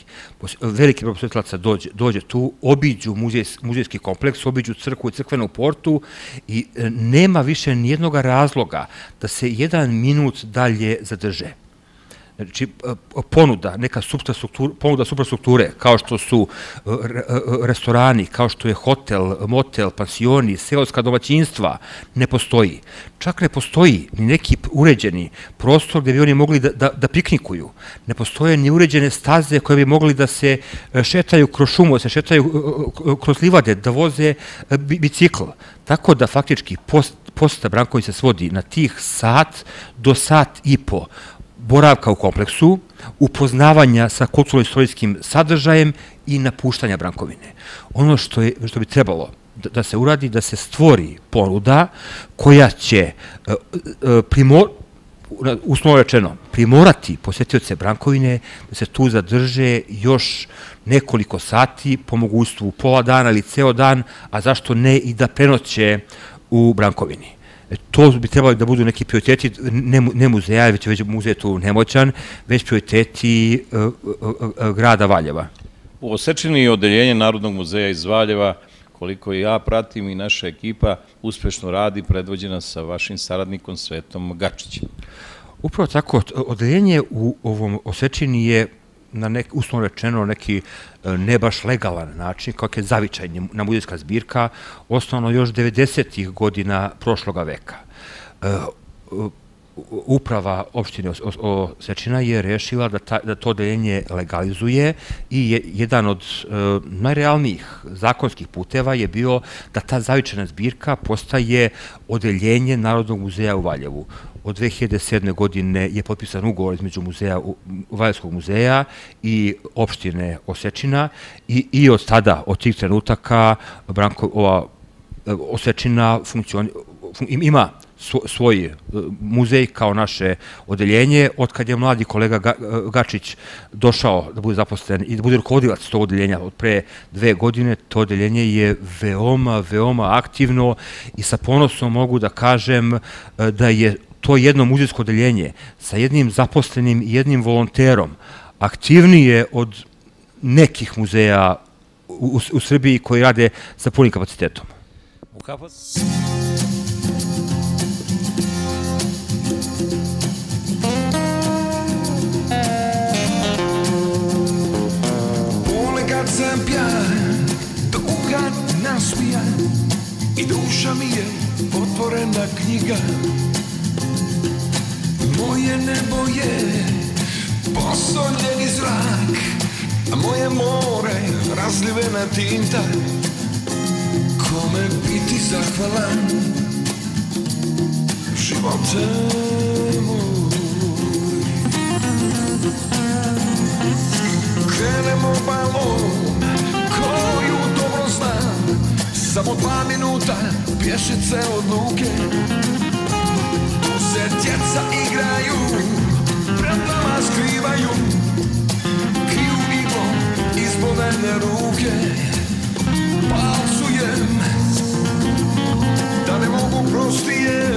S3: Veliki broj posjetilaca dođe, dođe tu, obiđu muzejs, muzejski kompleks, obiđu crkvu i crkvenu portu i e, nema više nijednog razloga da se jedan minut dalje zadrže. Znači, ponuda, neka substruktura, ponuda suprastrukture, kao što su e, e, restorani, kao što je hotel, motel, pansioni, seoska domaćinstva, ne postoji. Čak ne postoji ni neki uređeni prostor gde bi oni mogli da, da, da piknikuju. Ne postoje ni uređene staze koje bi mogli da se e, šetaju kroz šumu, da se šetaju kroz livade, da voze bicikl. Tako da faktički post, poseta Branković se svodi na tih sat do sat i po boravka u kompleksu, upoznavanja sa kulturno-istorijskim sadržajem i napuštanja Brankovine. Ono što, je, što bi trebalo da, da se uradi, da se stvori ponuda koja će uh, uh, primor, uslovno rečeno, primorati posetioce Brankovine da se tu zadrže još nekoliko sati, po mogućstvu pola dana ili ceo dan, a zašto ne i da prenoće u Brankovini. E, to bi trebali da budu neki prioriteti, ne, ne muzeja, već, već muzej tu nemoćan, već prioriteti uh, uh, uh, grada Valjeva.
S1: U Osečini odeljenje Narodnog muzeja iz Valjeva, koliko ja pratim i naša ekipa, uspešno radi, predvođena sa vašim saradnikom Svetom Gačićem.
S3: Upravo tako, odeljenje u ovom Osečini je na nek, uslovno rečeno, neki e, ne baš legalan način, kao je na muzejska zbirka, osnovno još 90. godina prošloga veka. E, uprava opštine Osečina je rešila da, ta, da to deljenje legalizuje i je, jedan od e, najrealnijih zakonskih puteva je bio da ta zavičana zbirka postaje odeljenje Narodnog muzeja u Valjevu od 2007. godine je potpisan ugovor između muzeja, Valjevskog muzeja i opštine Osečina i, i od tada, od tih trenutaka, Branko, ova, Osečina funkcioni, fun, ima svoj e, muzej kao naše odeljenje. Od kad je mladi kolega Ga, Gačić došao da bude zaposlen i da bude rukovodilac tog odeljenja od pre dve godine, to odeljenje je veoma, veoma aktivno i sa ponosom mogu da kažem e, da je to jedno muzejsko odeljenje sa jednim zaposlenim i jednim volonterom aktivnije od nekih muzeja u, u Srbiji koji rade sa punim kapacitetom. U
S2: Ponekad sam pjan, dok uhat nasmijan i duša mi je otvorena knjiga nebo je posoljeni zrak A moje more razlivena tinta. Kome biti zahvalan Živote moj? Krenemo balon Koju dobro znam. Samo dva minuta pješice od luke se djeca igraju Pred nama skrivaju Kriju iglo ispod jedne ruke. Palcujem Da ne mogu prostije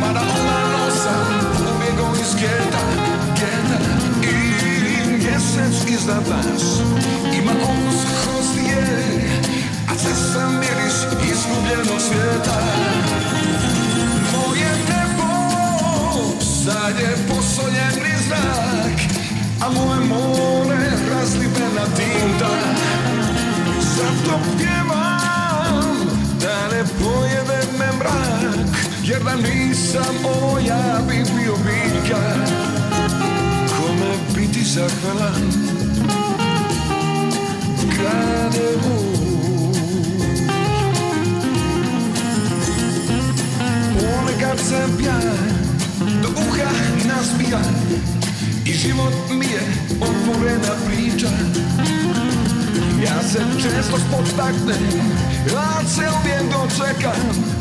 S2: Mada ona nosa Pobjegom iz geta Geta. I mjesec iznad nas Ima okus hostije A cesta miris izgubljenog svijeta Sad je posoljen bliznak A moje more razlipena tinta. Zato pjevam Da ne pojede me mrak Jer da nisam ovo ja bi bio biljka. Kome biti zahvalan? Grade mu Ponekad sam pjan Do uha naspijan I život mi je otvorena priča. Ja se često spotaknem A cel uvijek dočekam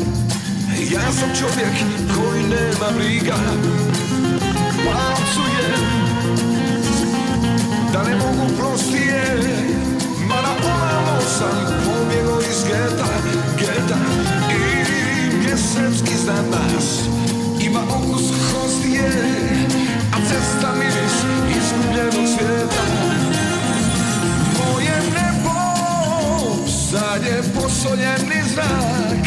S2: Ja sam čovjek koji nema briga. Palcujem Da ne mogu prostije. Mada pomalo sam pobjego iz geta Geta. I mjesecki za nas Ima okus A cesta miris izgubljenog svijeta. Moje nebo Sad je posoljeni zrak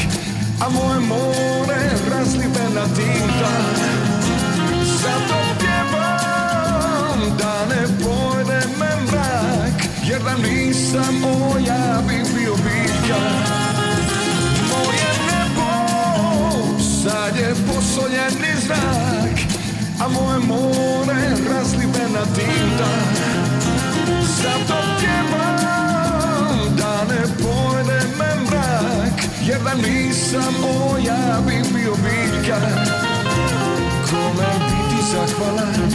S2: A moje more razlivena tinta Zato pjevam da ne pojde me mrak Jer da nisam ovo ja bi bio biljka. Sad je posoljeni zrak A moje more razlivena tinta. Zato pjevam da ne pojde me mrak Jer da nisam ovo ja bi bio biljka. Kome biti zahvalan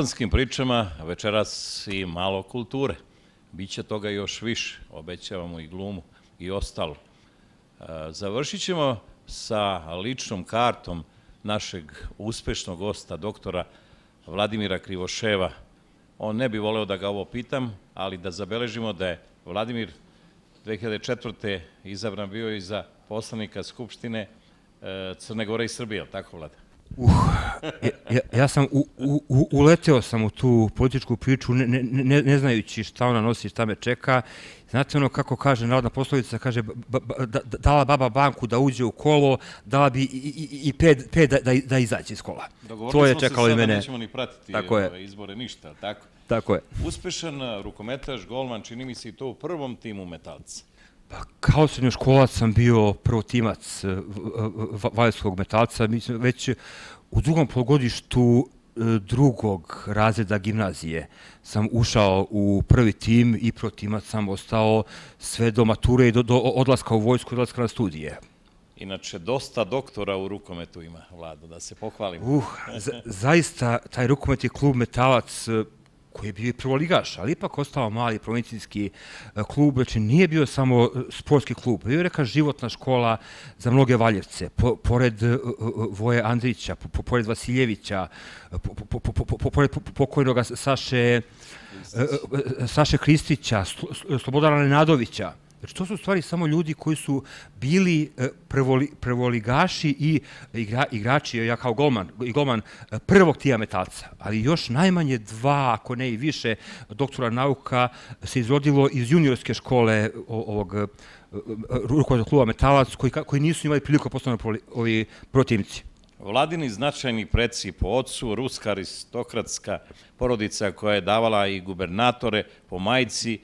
S1: U kafanskim pričama večeras i malo kulture. Biće toga još više, obećavamo i glumu i ostalo. E, Završit ćemo sa ličnom kartom našeg uspešnog gosta, doktora Vladimira Krivoševa. On ne bi voleo da ga ovo pitam, ali da zabeležimo da je Vladimir 2004. izabran bio i za poslanika Skupštine e, Crne Gore i Srbije, tako, Vlada?
S3: Uh, ja, ja, ja sam u, u, uleteo sam u tu političku priču ne, ne, ne, ne znajući šta ona nosi, šta me čeka. Znate ono kako kaže narodna poslovica, kaže ba, ba, da, dala baba banku da uđe u kolo, dala bi i, i, i pet, pet da, da, da izađe iz kola. to je čekalo i
S1: se
S3: mene.
S1: nećemo ni pratiti
S3: Tako je.
S1: ove izbore, ništa, tako?
S3: Tako je.
S1: Uspešan rukometaš, golman, čini mi se i to u prvom timu metalca.
S3: Pa kao srednjoškolac sam bio prvotimac eh, valjskog metalca, mislim već u drugom polugodištu eh, drugog razreda gimnazije sam ušao u prvi tim i protimac sam ostao sve do mature i do, do odlaska u vojsku i odlaska na studije.
S1: Inače, dosta doktora u rukometu ima, Vlado, da se pohvalimo.
S3: Uh, za, zaista taj rukometni klub Metalac eh, koji je bio i prvoligaš, ali ipak ostao mali provincijski eh, klub, znači nije bio samo eh, sportski klub, bio je neka životna škola za mnoge Valjevce, po, pored eh, Voje Andrića, po, po, pored Vasiljevića, po, po, po, po, po, pored pokojnog Saše, Saše Kristića, Slo- Slobodana Nenadovića, Znači, to su stvari samo ljudi koji su bili e, prvoli, prvoligaši i igra, igrači, ja kao golman, i golman e, prvog tija metalca, ali još najmanje dva, ako ne i više, doktora nauka se izrodilo iz juniorske škole ovog e, rukovodnog kluba metalac, koji, koji nisu imali priliku da postanu ovi protivnici.
S1: Vladini značajni preci po ocu, ruska aristokratska porodica koja je davala i gubernatore po majci,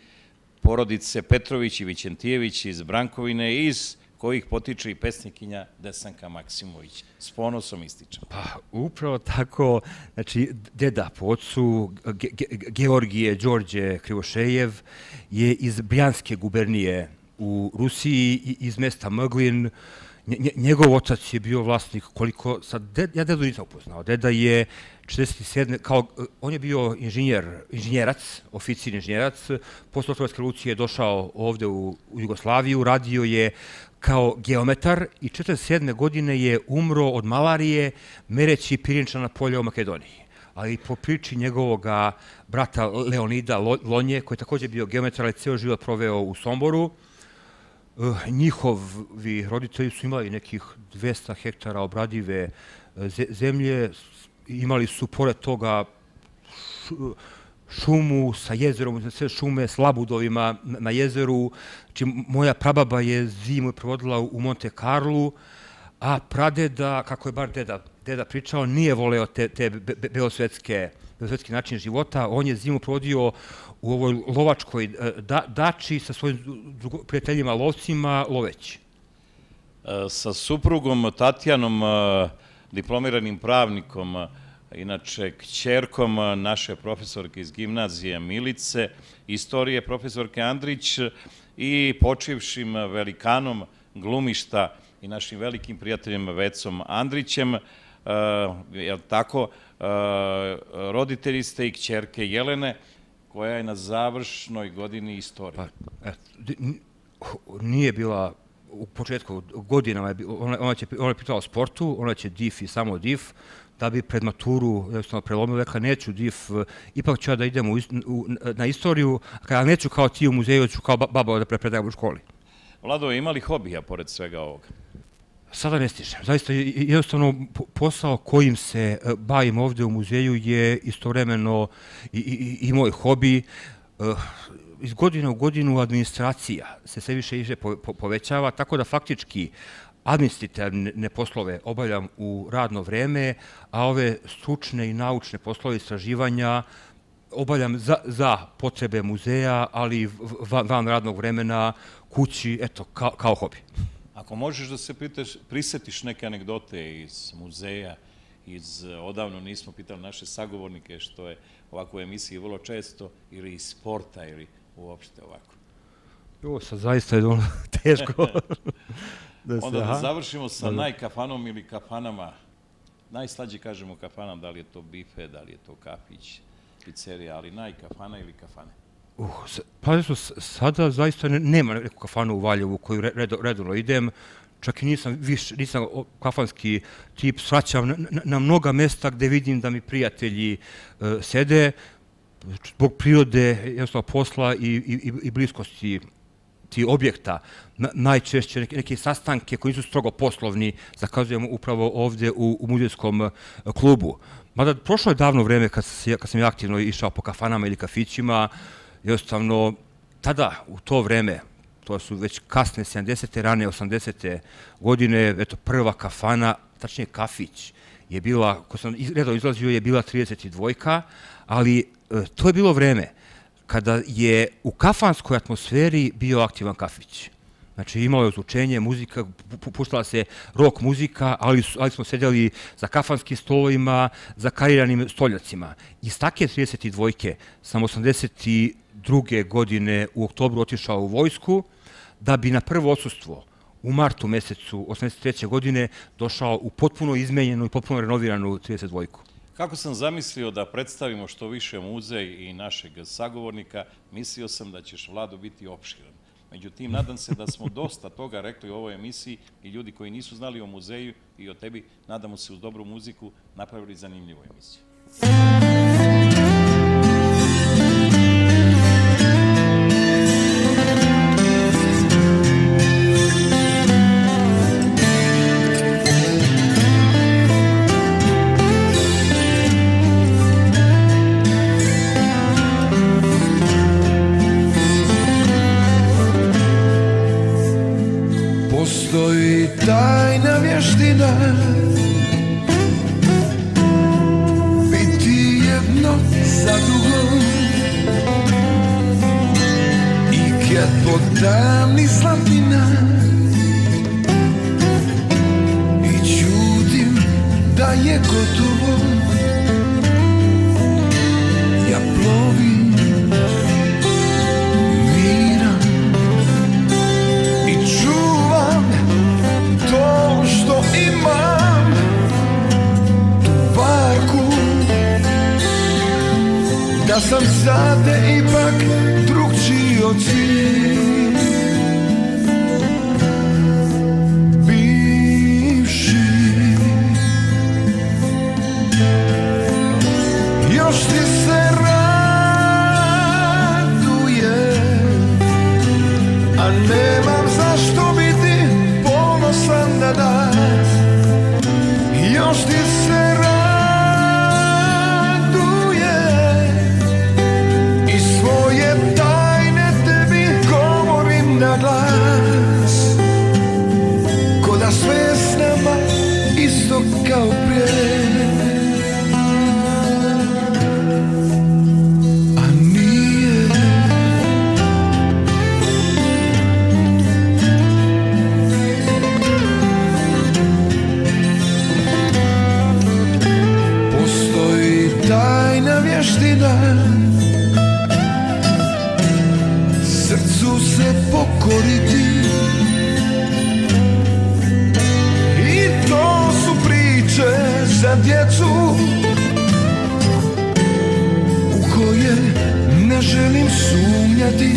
S1: porodice Petrović i Vićentijević iz Brankovine, iz kojih potiče i pesnikinja Desanka Maksimović. S ponosom ističem.
S3: Pa, upravo tako, znači, deda po ocu, Ge Ge Georgije Đorđe Krivošejev, je iz Brijanske gubernije u Rusiji, iz mesta Mglin, njegov otac je bio vlasnik koliko, sad, ded, ja dedu nisam upoznao, deda je 47. kao, on je bio inženjer, inženjerac, oficir inženjerac, posle Otvorske revolucije je došao ovde u, u Jugoslaviju, radio je kao geometar i 47. godine je umro od malarije mereći pirinčana polja u Makedoniji ali po priči njegovog brata Leonida Lonje, koji je takođe bio geometar, ali ceo život proveo u Somboru, njihovi roditelji su imali nekih 200 hektara obradive eh, zemlje, imali su pored toga šumu sa jezerom, sve šume s labudovima na jezeru. Znači, moja prababa je zimu provodila u Monte Carlo, a pradeda, kako je bar deda, deda pričao, nije voleo te, te belosvetske, belosvetski način života. On je zimu provodio u ovoj lovačkoj e, da, dači sa svojim prijateljima lovcima loveći.
S1: E, sa suprugom Tatjanom, e, diplomiranim pravnikom, inače kćerkom naše profesorke iz gimnazije Milice, istorije profesorke Andrić i počivšim velikanom glumišta i našim velikim prijateljem Vecom Andrićem, je tako, roditelji ste i kćerke Jelene, koja je na završnoj godini istorije. Pa,
S3: nije bila u početku godinama, je, ona, ona, će, ona je pitala o sportu, ona će DIF i samo DIF, da bi pred maturu jednostavno prelomila, rekla neću DIF, ipak ću ja da idem u, u, na istoriju, a neću kao ti u muzeju, ću kao baba da prepredajem u školi.
S1: Vlado, ima li hobija pored svega ovoga?
S3: Sada ne stižem. Zaista, jednostavno, posao kojim se e, bavim ovde u muzeju je istovremeno i, i, i moj hobi. E, iz godine u godinu administracija se sve više i više povećava, tako da faktički administrativne poslove obavljam u radno vreme, a ove stručne i naučne poslove istraživanja obavljam za, za potrebe muzeja, ali van radnog vremena kući, eto, kao, kao hobi.
S1: Ako možeš da se pitaš, prisetiš neke anegdote iz muzeja, iz, odavno nismo pitali naše sagovornike, što je ovako u emisiji vrlo često, ili iz sporta, ili uopšte ovako.
S3: Jo, sad zaista je ono teško.
S1: da se, Onda da završimo sa da, da. najkafanom ili kafanama. Najslađe kažemo kafana, da li je to bife, da li je to kafić, pizzerija, ali najkafana ili kafane.
S3: Uh, pa sada zaista nema neku kafanu u Valjevu koju redo, redovno idem, čak i nisam, više, nisam kafanski tip, sraćam na, na, na mnoga mesta gde vidim da mi prijatelji uh, sede, zbog prirode, jednostavno posla i, i, i bliskosti ti objekta, na, najčešće neke, neke sastanke koji su strogo poslovni, zakazujemo upravo ovde u, u muzejskom e, klubu. Mada prošlo je davno vreme kad, se, kad sam ja aktivno išao po kafanama ili kafićima, jednostavno, tada, u to vreme, to su već kasne 70. rane 80. godine, eto, prva kafana, tačnije kafić, je bila, ko sam redao izlazio, je bila 32 ali e, to je bilo vreme kada je u kafanskoj atmosferi bio aktivan kafić. Znači imalo je ozvučenje, muzika, puštala se rock muzika, ali, ali smo sedjali za kafanskim stolovima, za kariranim stoljacima. Iz take 32 sam 80 druge godine u oktobru otišao u vojsku, da bi na prvo odsustvo u martu mesecu 83. godine došao u potpuno izmenjenu i potpuno renoviranu 32-ku.
S1: Kako sam zamislio da predstavimo što više muzej i našeg sagovornika, mislio sam da ćeš, Vlado, biti opširan. Međutim, nadam se da smo dosta toga rekli u ovoj emisiji i ljudi koji nisu znali o muzeju i o tebi, nadamo se uz dobru muziku, napravili zanimljivu emisiju.
S2: Tajna vještina. Biti jedno za drugo I kad podavni slatina I čutim da je gotovo Da sam za te ipak drugčiji od svih za djecu U koje ne želim sumnjati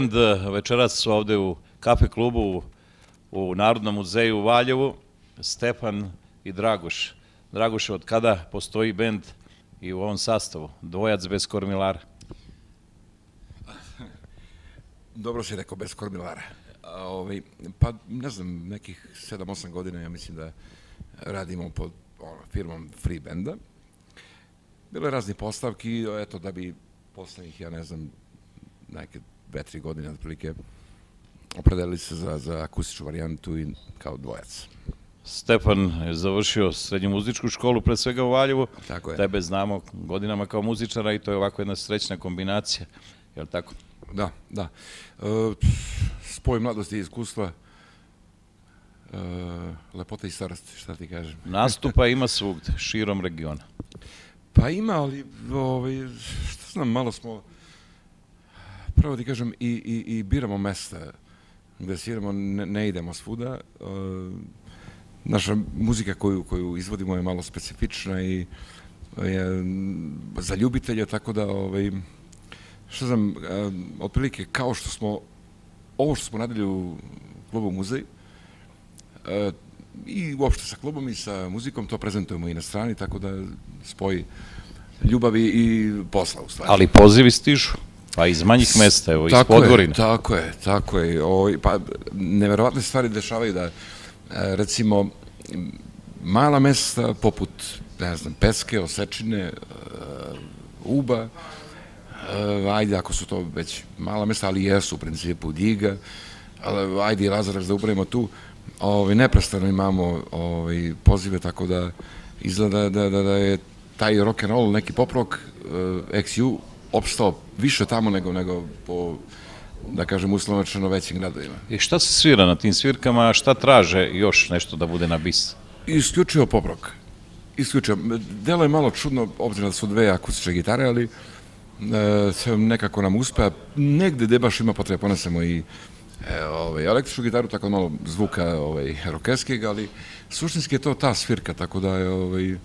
S1: bend večeras ovde u kafe klubu u, Narodnom muzeju u Valjevu, Stefan i Dragoš. Dragoš, od kada postoji bend i u ovom sastavu? Dvojac bez kormilara.
S5: Dobro si rekao, bez kormilara. A, Ovaj, pa, ne znam, nekih 7-8 godina ja mislim da radimo pod ono, firmom Free Benda. Bilo je razni postavki, eto, da bi poslednjih, ja ne znam, neke dve, tri godine otprilike opredelili se za, za akustičnu varijantu i kao dvojac.
S1: Stefan je završio srednju muzičku školu, pre svega u Valjevu.
S5: Tako je.
S1: Tebe znamo godinama kao muzičara i to je ovako jedna srećna kombinacija. Je li tako?
S5: Da, da. E, spoj mladosti i iskustva, e, lepota i starosti, šta ti kažem.
S1: Nastupa ima svugde, širom regiona.
S5: Pa ima, ali, ovaj, šta znam, malo smo, pravo ti kažem, i, i, i biramo mesta gde sviramo, ne, ne idemo svuda. E, naša muzika koju, koju izvodimo je malo specifična i je za ljubitelje, tako da, ovaj, šta znam, e, otprilike kao što smo, ovo što smo radili u klubu muzej, e, i uopšte sa klubom i sa muzikom to prezentujemo i na strani, tako da spoji ljubavi i posla u stvari.
S1: Ali pozivi stižu. Pa iz manjih mesta, evo, iz
S5: tako
S1: Podgorina.
S5: Je, tako je, tako je. O, pa, neverovatne stvari dešavaju da, e, recimo, mala mesta poput, ne znam, Peske, Osečine, uh, Uba, uh, ajde ako su to već mala mesta, ali jesu u principu Diga, ali ajde i da upravimo tu, ovaj, neprestano imamo ovaj, pozive, tako da izgleda da, da, da je taj rock and roll, neki pop rock, uh, XU, opstao više tamo nego, nego po, da kažem, uslovnočeno većim gradovima.
S1: I šta se svira na tim svirkama, šta traže još nešto da bude na bis?
S5: Isključivo pop rock. Isključivo. Delo je malo čudno, obzirom da su dve akustične gitare, ali e, nekako nam uspe. Negde gde baš ima potrebe, ponesemo i e, ovaj, električnu gitaru, tako malo zvuka ovaj, rokeskijeg, ali suštinski je to ta svirka, tako da je ovaj,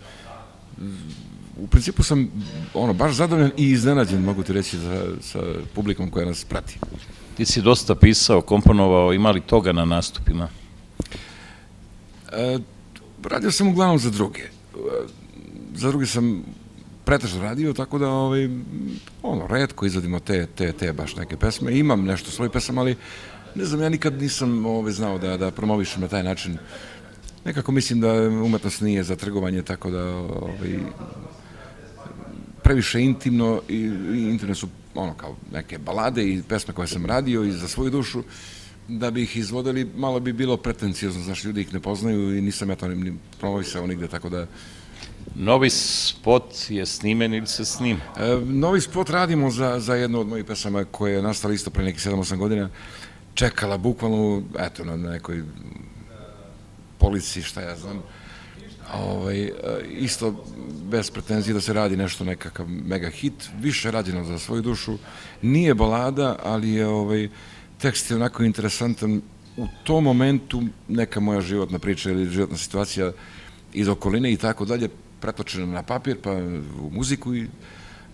S5: u principu sam ono, baš zadovoljan i iznenađen, mogu ti reći, za, sa publikom koja nas prati.
S1: Ti si dosta pisao, komponovao, imali toga na nastupima?
S5: E, radio sam uglavnom za druge. E, za druge sam pretežno radio, tako da ovaj, ono, redko izvodimo te, te, te baš neke pesme. Imam nešto svoj pesama, ali ne znam, ja nikad nisam ovaj, znao da, da promovišem na taj način. Nekako mislim da umetnost nije za trgovanje, tako da ovaj, previše intimno i, i intimne su ono kao neke balade i pesme koje sam radio i za svoju dušu da bi ih izvodili, malo bi bilo pretencijozno, znaš, ljudi ih ne poznaju i nisam ja to ni, promovisao nigde, tako da...
S1: Novi spot je snimen ili se snima?
S5: E, novi spot radimo za, za jednu od mojih pesama koja je nastala isto pre nekih 7-8 godina, čekala bukvalno, eto, na nekoj policiji, šta ja znam, ovaj, isto bez pretenzije da se radi nešto nekakav mega hit, više rađeno za svoju dušu, nije balada, ali je ovaj, tekst je onako interesantan u tom momentu neka moja životna priča ili životna situacija iz okoline i tako dalje pretočena na papir pa u muziku i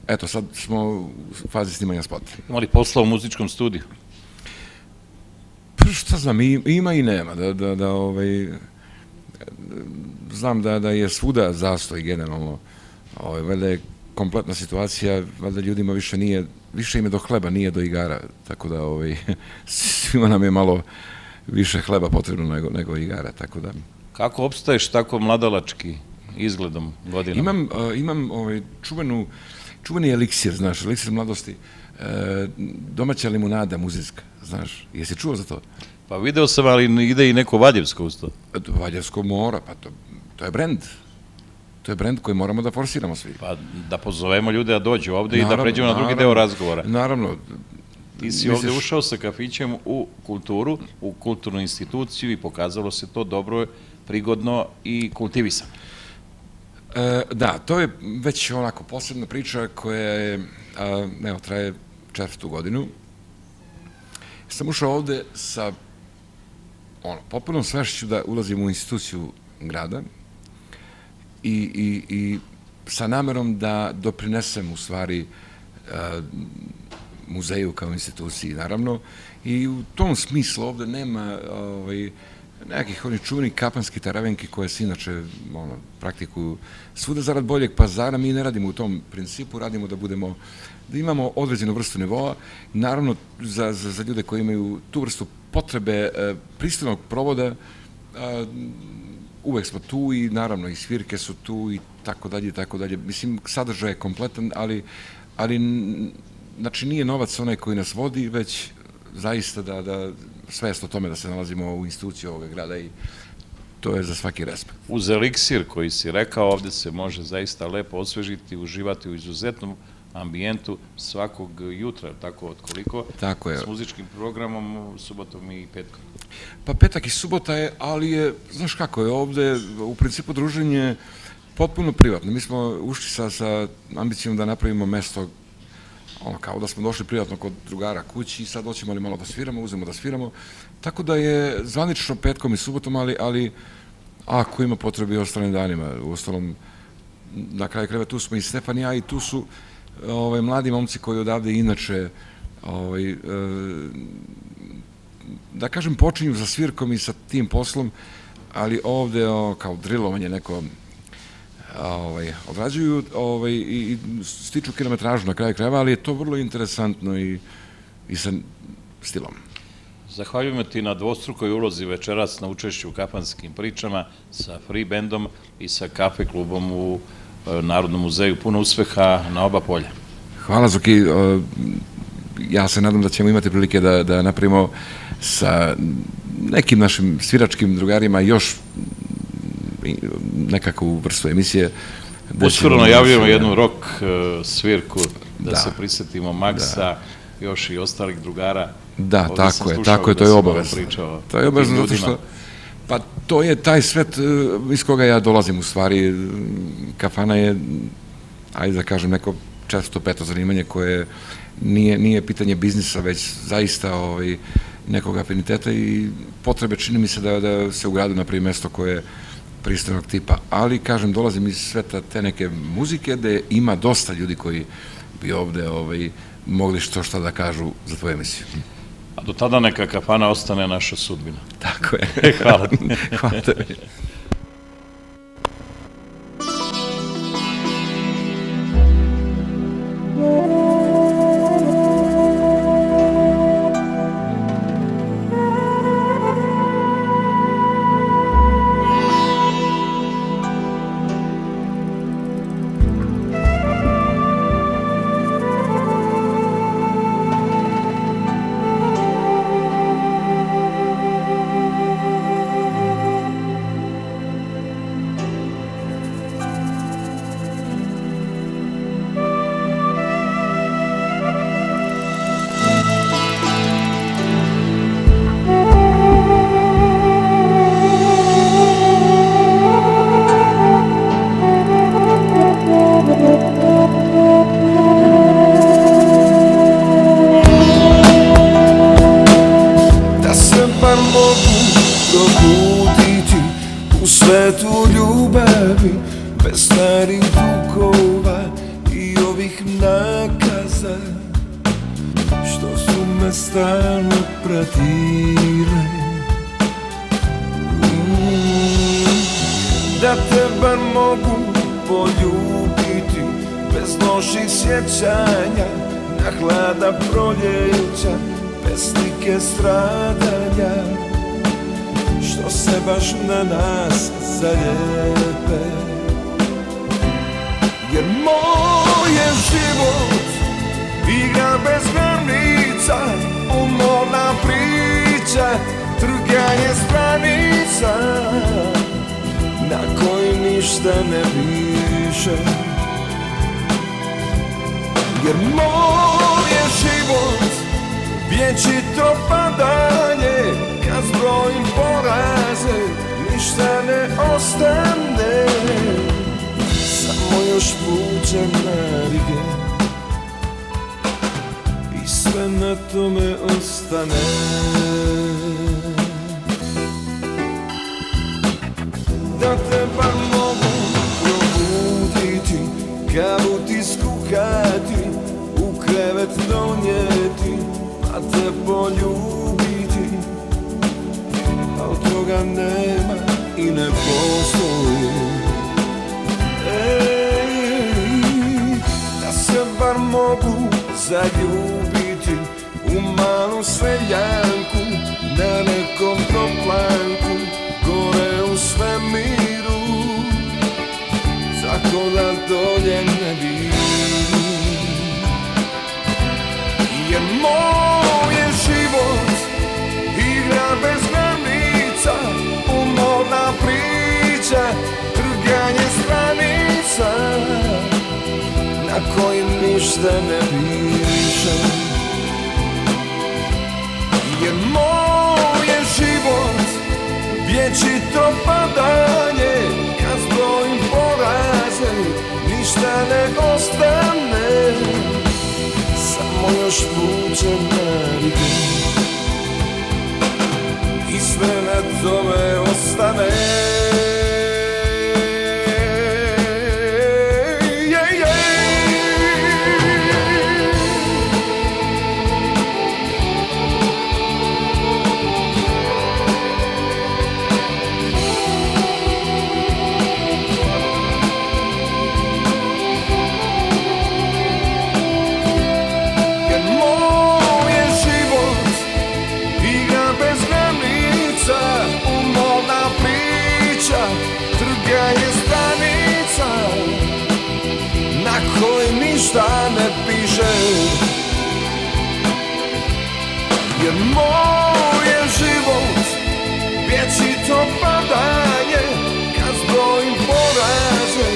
S5: eto sad smo u fazi snimanja spota.
S1: Imali posla u muzičkom studiju?
S5: Pa šta znam, ima i nema, da, da, da ovaj, znam da, da je svuda zastoj generalno, ovaj, valjda je kompletna situacija, valjda ljudima više nije, više im je do hleba, nije do igara, tako da ovaj, svima nam je malo više hleba potrebno nego, nego igara, tako da...
S1: Kako opstaješ tako mladalački izgledom godina?
S5: Imam, uh, imam ovaj, čuvenu, čuveni eliksir, znaš, eliksir mladosti, uh, domaća limunada muzijska, znaš, jesi čuo za to?
S1: Pa video sam, ali ide i neko Valjevsko uz to.
S5: Valjevsko mora, pa to, to je brend. To je brend koji moramo da forsiramo svi.
S1: Pa da pozovemo ljude da dođu ovde naravno, i da pređemo na drugi naravno, deo razgovora.
S5: Naravno.
S1: Ti si misliš... ovde ušao sa kafićem u kulturu, u kulturnu instituciju i pokazalo se to dobro, prigodno i kultivisano.
S5: E, da, to je već onako posebna priča koja je, a, evo, traje četvrtu godinu. Sam ušao ovde sa ono, popunom svešću da ulazim u instituciju grada i, i, i sa namerom da doprinesem u stvari a, muzeju kao instituciji, naravno, i u tom smislu ovde nema ovaj, nekih onih čuvenih kapanskih taravenki koje se inače ono, praktikuju svuda zarad boljeg pazara, mi ne radimo u tom principu, radimo da budemo, da imamo određenu vrstu nivoa, naravno za, za, za ljude koji imaju tu vrstu potrebe e, pristojnog provoda, a, uvek smo tu i naravno i svirke su tu i tako dalje i tako dalje. Mislim, sadržaj je kompletan, ali, ali znači nije novac onaj koji nas vodi, već zaista da, da svest o tome da se nalazimo u instituciji ovoga grada i to je za svaki respekt.
S1: Uz eliksir koji si rekao, ovde se može zaista lepo osvežiti, uživati u izuzetnom ambijentu svakog jutra, tako od koliko?
S5: Tako je.
S1: S muzičkim programom, subotom i petkom.
S5: Pa petak i subota je, ali je, znaš kako je ovde, u principu druženje potpuno privatno. Mi smo ušli sa, sa ambicijom da napravimo mesto ono, kao da smo došli privatno kod drugara kući i sad hoćemo li malo da sviramo, uzemo da sviramo. Tako da je zvanično petkom i subotom, ali, ali ako ima potrebe i ostalim danima. U ostalom, na kraju kreva tu smo i Stefan i ja i tu su ovaj, mladi momci koji odavde inače ovaj, e, da kažem, počinju sa svirkom i sa tim poslom, ali ovde o, kao drilovanje neko ovaj, odrađuju ovaj, i, i stiču kilometražu na kraju krajeva, ali je to vrlo interesantno i, i sa stilom.
S1: Zahvaljujemo ti na dvostrukoj ulozi večeras na učešću u kafanskim pričama sa free bandom i sa kafe klubom u Narodnom muzeju. Puno uspeha na oba polja.
S5: Hvala Zoki, e, ja se nadam da ćemo imati prilike da, da napravimo sa nekim našim sviračkim drugarima još nekakvu vrstu emisije. Da
S1: Uskoro najavljujemo jednu rock e, svirku, da,
S5: Da.
S1: se prisetimo Maksa, još i ostalih drugara.
S5: Da, tako je, tako je,
S1: da
S5: to je
S1: si malo
S5: obavezno. To je obavezno zato što pa to je taj svet e, iz koga ja dolazim u stvari. Kafana je ajde da kažem neko često peto zanimanje koje nije, nije pitanje biznisa, već zaista ovaj, nekog afiniteta i potrebe čini mi se da, da se u gradu napravi mesto koje je pristojnog tipa. Ali, kažem, dolazim iz sveta te neke muzike gde ima dosta ljudi koji bi ovde ovaj, mogli što šta da kažu za tvoju emisiju.
S1: A do tada neka kafana ostane naša sudbina.
S5: Tako je.
S1: Hvala ti.
S5: Hvala tebi.
S2: I ovih nakaza Što su me stalno pratile. Mm, Da te bar mogu poljubiti Bez loših sjećanja Na hlada proljeća Bez slike stradanja. Što se baš na nas zaljepe Jer moj je život Igra bez granica Umorna priča Trganje stranica Na koji ništa ne piše. Jer moj je život Vječito padanje Kad zbrojim poraze Ništa ne ostane još vučem navige I sve na tome ostane. Da te bar mogu probuditi Kavu ti skuhati U krevet donijeti Pa te poljubiti. A od toga nema i ne postoji. Bar mogu zaljubiti U malu seljanku na nekom toplanku Gore u svemiru. Tako da dolje ne vidim. Je moj je život igra bez granica Umorna priča, trganje stranica ništa ne piše Jer moj je život vječito padanje. Kad zbrojim poraze ništa ne ostane. Samo još vučem navike I sve na tome ostane Jer moj je život vječito padanje Kad zbrojim poraze,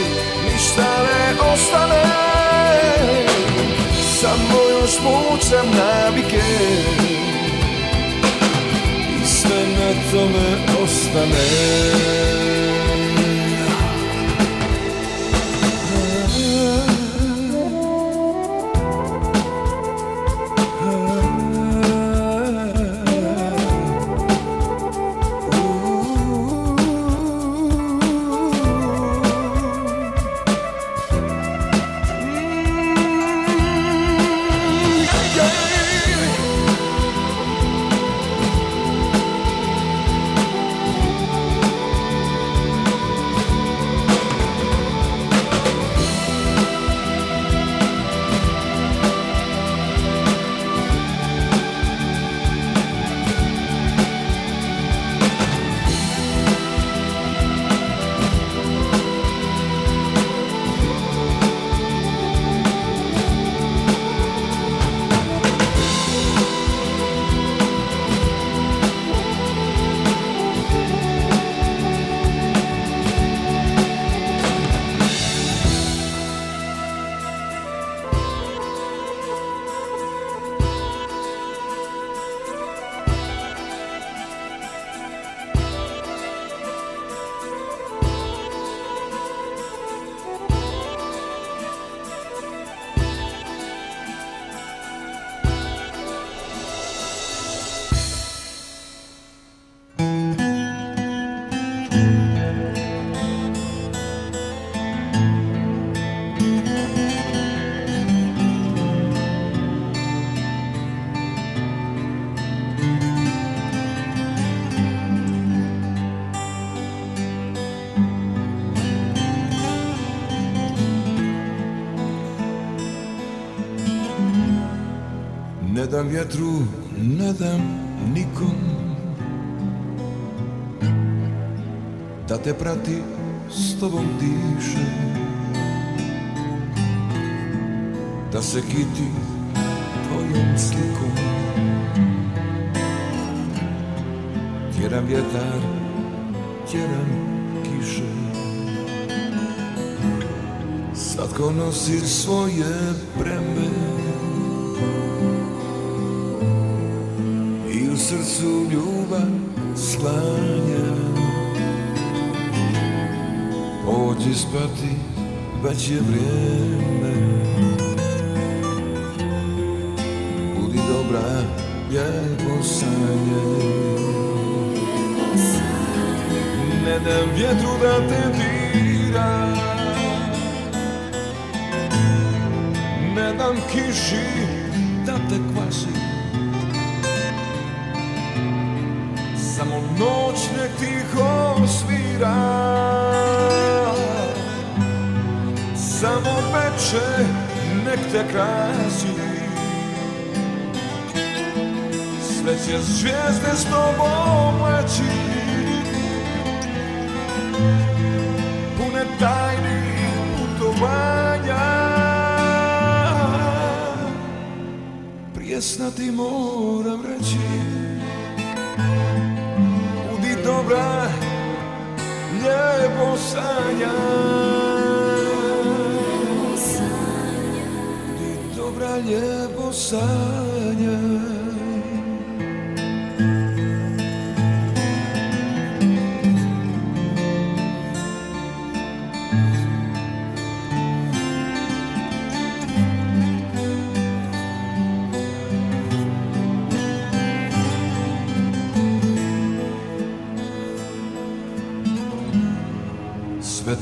S2: ništa ne ostane samo još mučem navike I sve na tome ostane vjetru, ne dam nikom. Da te prati, s tobom diše Da se kiti tvojom slikom. Tjeram vjetar, tjeram kiše. Svatko nosi svoje breme srcu ljubav slanja Pođi spati, već je vrijeme. Budi dobra, lijepo sanjaj Ne dam vjetru da te dira Ne dam kiši nek tiho svira Samo veče nek te krasi. Sve će zvijezde s tobom leći. Pune tajni putovanja. Prijesna ti moram reći Dobra, lijepo sanjaj Budi lijepo sanjaj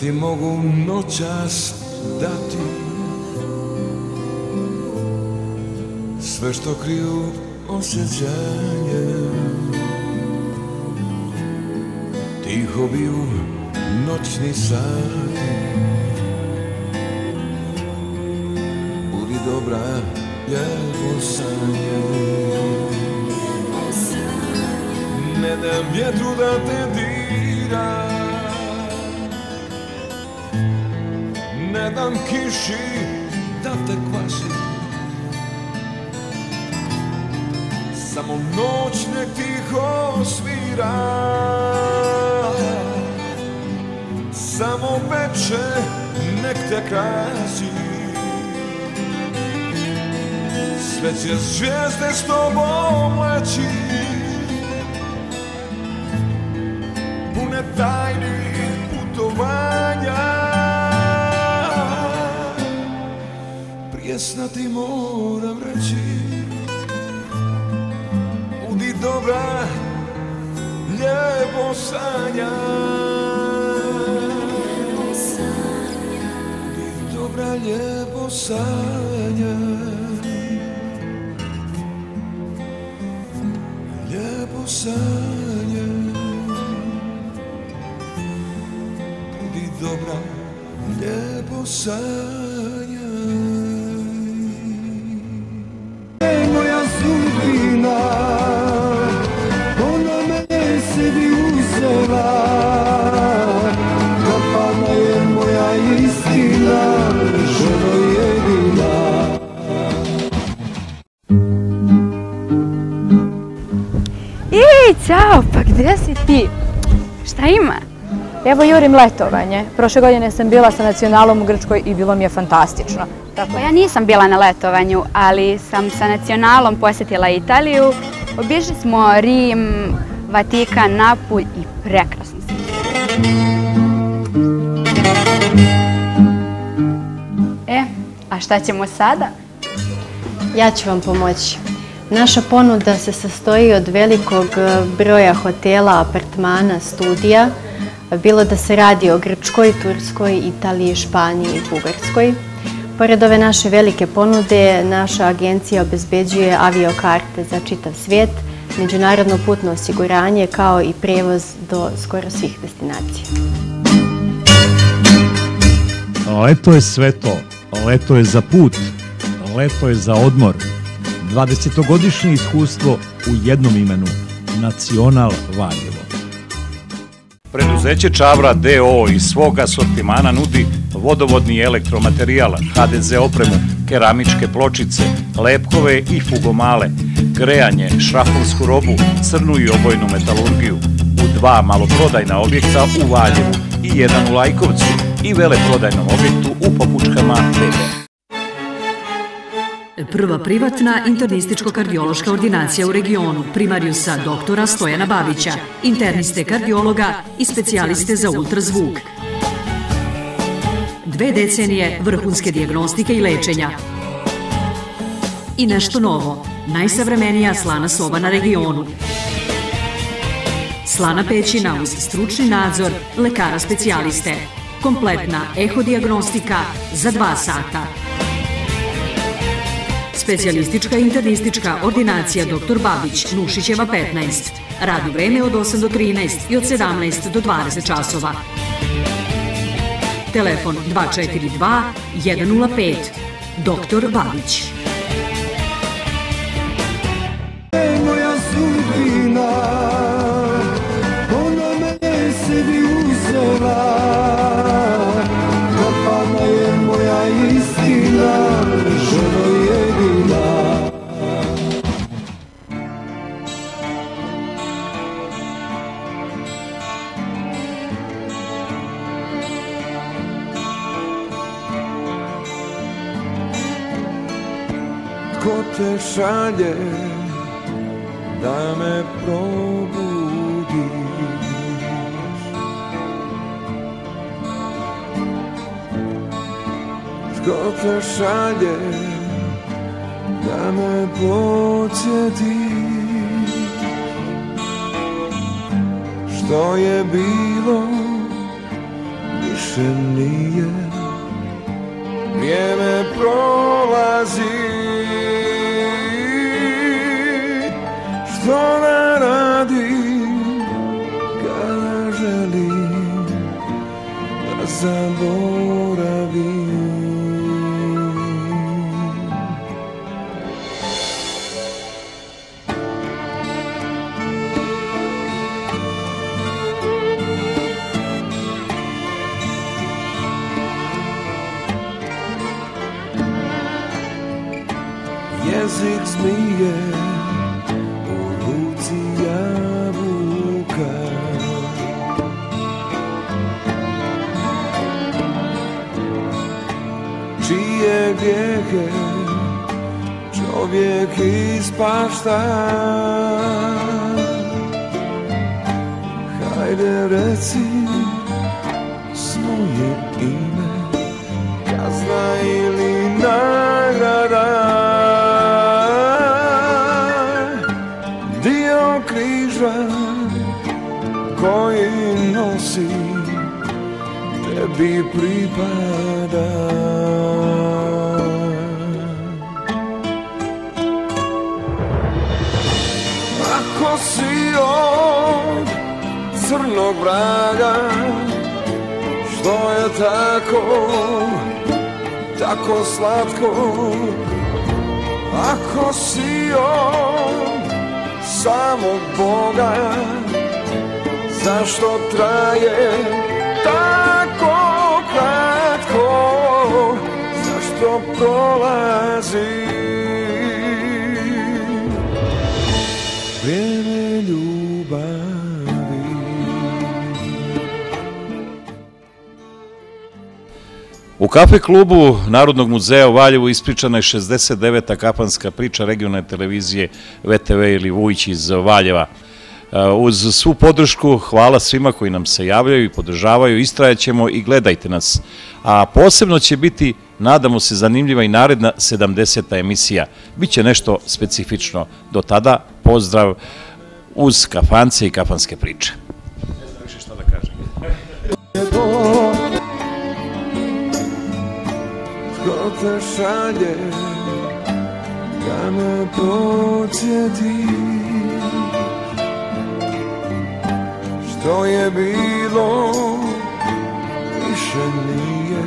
S2: ti mogu noćas dati. Sve što kriju osjećanje. Tiho biju noćni sati. Budi dobra, lijepo sanje. Ne dam vjetru da te dira Ne kiši da te kvasi Samo noć nek tiho svira. Samo veče nek te krasi. Sve će zvijezde s tobom leći Pjesna ti moram reći Budi dobra, lijepo sanja. Budi dobra, lijepo sanja. Lijepo sanja. Budi dobra, lijepo sanja
S6: ćao, pa gdje si ti? Šta ima?
S7: Evo jurim letovanje. Prošle godine sam bila sa nacionalom u Grčkoj i bilo mi je fantastično. Tako
S6: Pa ja nisam bila na letovanju, ali sam sa nacionalom posjetila Italiju. Obišli smo Rim, Vatikan, Napulj i prekrasno se. E, a šta ćemo sada?
S8: Ja ću vam pomoći. Naša ponuda se sastoji od velikog e, broja hotela, apartmana, studija, bilo da se radi o Grčkoj, Turskoj, Italiji, Španiji i Bugarskoj. Pored ove naše velike ponude, naša agencija obezbeđuje aviokarte za čitav svijet, međunarodno putno osiguranje kao i prevoz do skoro svih destinacija.
S9: Leto je sve to. Leto je za put. Leto je za odmor. 20-godišnje iskustvo u jednom imenu. Nacional Valjevo.
S1: Preduzeće Čavra DO iz svog asortimana nudi vodovodni elektromaterijal, HDZ opremu, keramičke pločice, lepkove i fugomale, grejanje, šrafovsku robu, crnu i obojnu metalurgiju, u dva maloprodajna objekta u Valjevu i jedan u Lajkovcu i veleprodajnom objektu u Popučkama BB.
S10: Prva privatna internističko-kardiološka ordinacija u regionu, primariusa doktora Stojana Babića, interniste kardiologa i specijaliste za ultrazvuk. Dve decenije vrhunske diagnostike i lečenja. I nešto novo, najsavremenija slana soba na regionu. Slana pećina uz stručni nadzor lekara specijaliste. Kompletna ehodiagnostika za dva sata. Specijalistička internistička ordinacija dr. Babić, Nušićeva 15. Radno vreme od 8 do 13 i od 17 do 20 časova. Telefon 242 105. Dr. Babić.
S2: Šalje da me probudiš Ko te šalje da me podsjetiš Što je bilo više ljubavi
S1: U kafe klubu Narodnog muzeja u Valjevu ispričana je 69. kapanska priča regionalne televizije VTV ili Vujić iz Valjeva. E, Uz svu podršku hvala svima koji nam se javljaju i podržavaju, istrajaćemo i gledajte nas. A posebno će biti, nadamo se, zanimljiva i naredna 70. emisija. Biće nešto specifično. Do tada, pozdrav uz kafance i kafanske priče. Ne znam više šta da kažem.
S2: Ko te šalje da me podsjeti Što je bilo više nije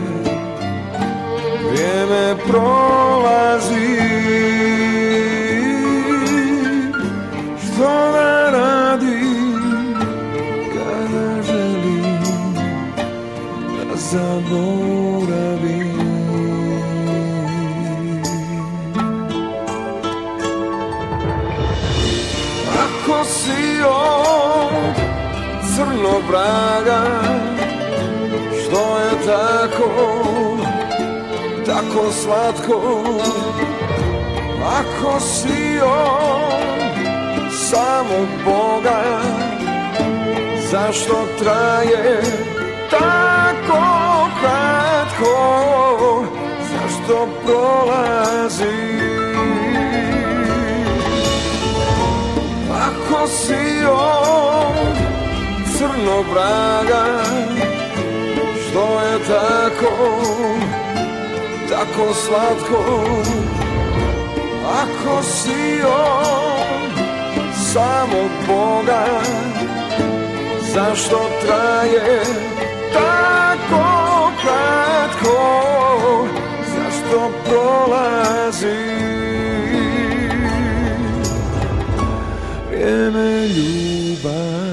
S2: Vrijeme prolazi zaboravim Ako si od crnog vraga Što je tako, tako slatko? Ako si od samog Boga Zašto traje tako kratko Zašto prolazi Ako si od crnog vraga Što je tako, tako slatko? Ako si od samog Boga Zašto traje tako kratko zašto prolazi vrijeme ljubav